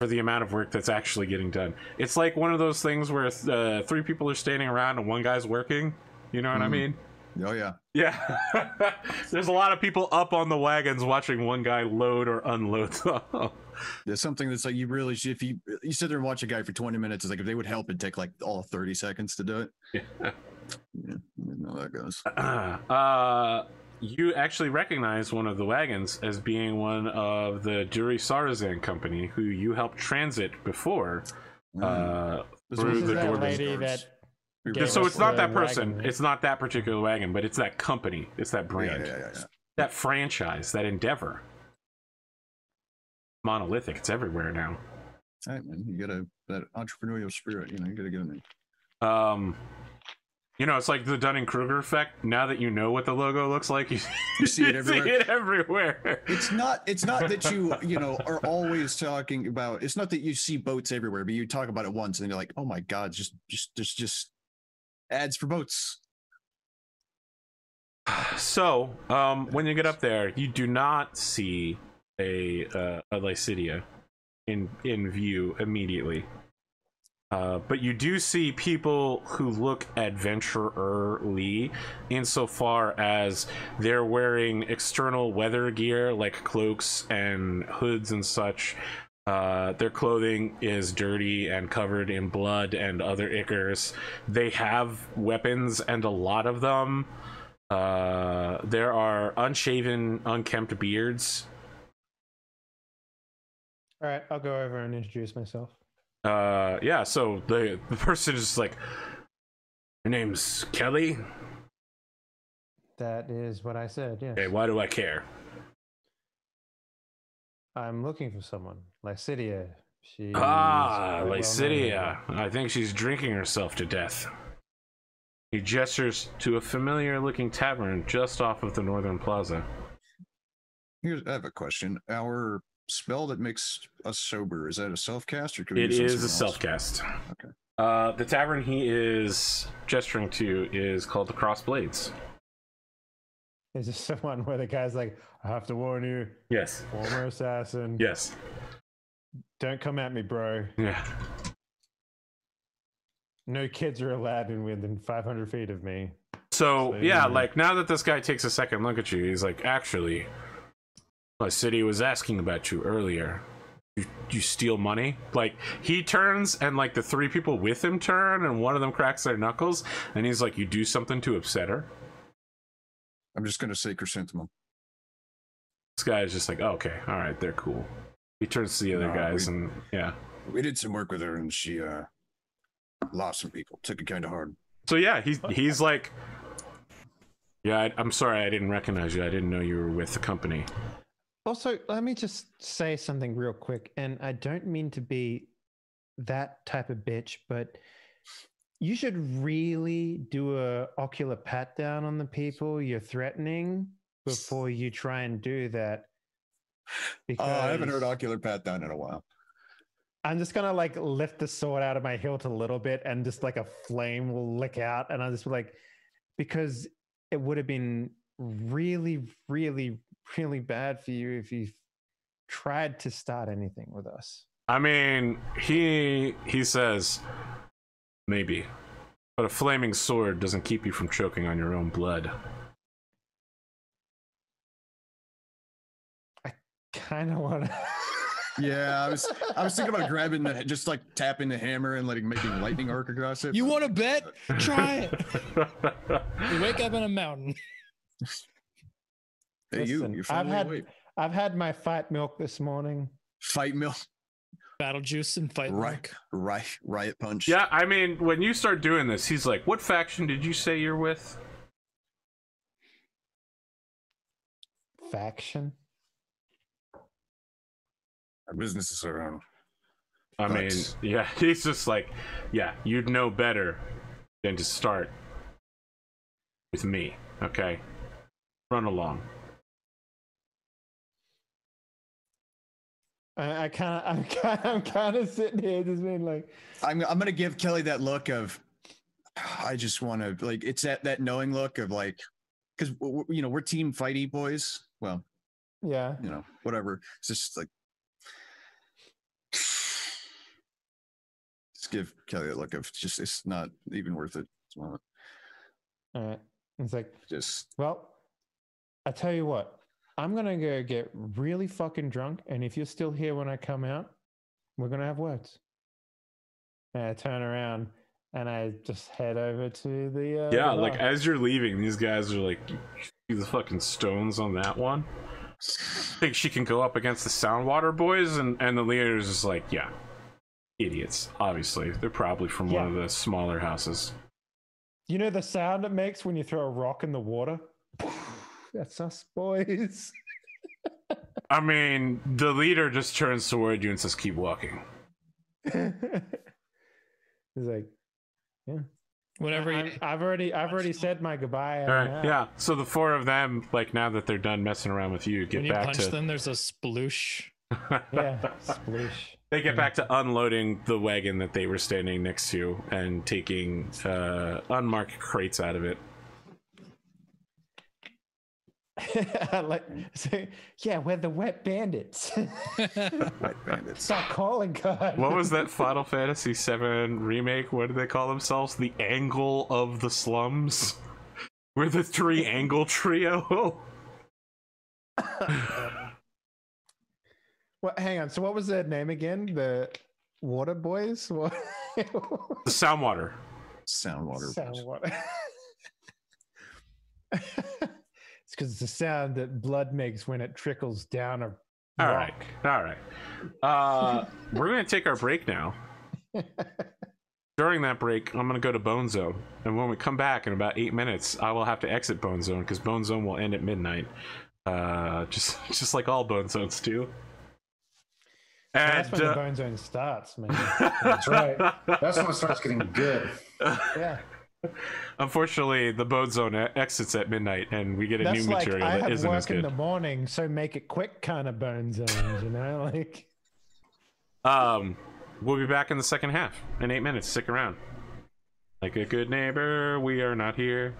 for the amount of work that's actually getting done. It's like one of those things where uh, three people are standing around and one guy's working. You know what I Mhm. mean? Oh yeah. Yeah. There's a lot of people up on the wagons watching one guy load or unload. There's something that's like you really should, if you you sit there and watch a guy for 20 minutes, it's like if they would help it'd take like all 30 seconds to do it. Yeah. Yeah, you know how that goes. uh, you actually recognize one of the wagons as being one of the Duri Sarazan company who you helped transit before. Mm. Uh, through the is that Dwarven lady that We gave were- so it's not that person. wagon. It's not that particular wagon, but it's that company. It's that brand. yeah, yeah, yeah. That franchise, that endeavor. Monolithic. It's everywhere now. All right, man. You gotta that entrepreneurial spirit. You know, you gotta get in there. Um, you know, it's like the Dunning Kruger effect. Now that you know what the logo looks like, you, You see it everywhere. See it everywhere. It's not. It's not that you you know are always talking about. It's not that you see boats everywhere, but you talk about it once and you're like, oh my god, just just just just ads for boats. So, um, when you get up there, you do not see a uh, a Lycidia in in view immediately. Uh, but you do see people who look adventurerly insofar as they're wearing external weather gear like cloaks and hoods and such. Uh, their clothing is dirty and covered in blood and other ichors. They have weapons and a lot of them. Uh, there are unshaven, unkempt beards. All right, I'll go over and introduce myself. Uh, yeah. So the the person is like, "Your name's Kelly." That is what I said. Yes. Okay, why do I care? I'm looking for someone. Lycidia. She. Ah, Lycidia. I think she's drinking herself to death. He gestures to a familiar-looking tavern just off of the northern plaza. Here's I have a question. Our spell that makes us sober is that a self cast or could we It use is a something else? self-cast. Okay. Uh, the tavern he is gesturing to is called the Cross Blades. Is this someone where the guy's like, I have to warn you, Yes. former assassin. Yes. Don't come at me, bro. Yeah. No kids are allowed in within 500 feet of me. So So, yeah, yeah. like now that this guy takes a second look at you, he's like, actually, Lycidia was asking about you earlier. You, you steal money? Like he turns and like the three people with him turn and one of them cracks their knuckles and he's like, you do something to upset her. I'm just gonna say chrysanthemum. This guy is just like, oh, okay, all right, they're cool. He turns to the other Nah, guys we- and yeah. We did some work with her and she uh lost some people. Took it kind of hard. So yeah, he's he's like, yeah, I, I'm sorry, I didn't recognize you. I didn't know you were with the company. Also, let me just say something real quick. And I don't mean to be that type of bitch, but you should really do a ocular pat down on the people you're threatening before you try and do that. Oh, I haven't heard ocular pat down in a while. I'm just gonna like lift the sword out of my hilt a little bit, and just like a flame will lick out, and I'll just be like, because it would have been really, really, really bad for you if you tried to start anything with us. I mean, he he says maybe, but a flaming sword doesn't keep you from choking on your own blood. I kind of want to. Yeah, I was I was thinking about grabbing the just like tapping the hammer and like making lightning arc across it. You want to bet? Try it. You wake up in a mountain. Hey, you, Listen, you're I've had awake. I've had my fight milk this morning. Fight milk. Battle juice and fight right, milk. right, riot punch. yeah, I mean, when you start doing this, he's like, "What faction did you say you're with?" faction. Our businesses are on. I mean, yeah, he's just like, yeah, you'd know better than to start with me, okay? Run along. I, I kind of, I'm kind, I'm kind of sitting here just being like, I'm I'm gonna give Kelly that look of I just want to like it's that that knowing look of like because you know we're team fighty boys. Well, yeah, you know whatever. It's just like just give Kelly that look of just it's not even worth it. at this moment. all right. It's like, Just well, I tell you what, I'm gonna go get really fucking drunk, and if you're still here when I come out, we're gonna have words. And I turn around and I just head over to the uh, Yeah, the like as you're leaving, these guys are like, see the fucking stones on that one? Think she can go up against the Soundwater boys? And, and the leader's just like, yeah, idiots, obviously. They're probably from Yeah. one of the smaller houses. you know the sound it makes when you throw a rock in the water. That's us, boys. I mean, the leader just turns toward you and says, keep walking. He's like, Whenever you, I, have already, I've already said my goodbye. All right, yeah. So the four of them, like now that they're done messing around with you, get when you back punch to them, there's a sploosh. yeah, sploosh. they get back to unloading the wagon that they were standing next to and taking uh, unmarked crates out of it. I like, so, yeah, we're the wet bandits. white bandits. Stop calling God. What was that Final Fantasy VII remake? What did they call themselves? The Angel of the Slums. We're the three angle trio. What? Hang on. So, what was their name again? The Water Boys? What? The Soundwater. Soundwater. sound water. It's because it's the sound that blood makes when it trickles down a. All rock. right, all right. Uh, we're gonna take our break now. During that break, I'm gonna go to Bone Zone, and when we come back in about eight minutes, I will have to exit Bone Zone because Bone Zone will end at midnight. Uh, just just like all Bone Zones do. That's And when the uh, bone zone starts, man. That's right. That's when it starts getting good. Yeah. Unfortunately, the Bone Zone exits at midnight, and we get a That's new like material I that isn't as work in the morning, so make it quick kind of bone zones, you know? Like Um, we'll be back in the second half in eight minutes. Stick around. Like a good neighbor, we are not here.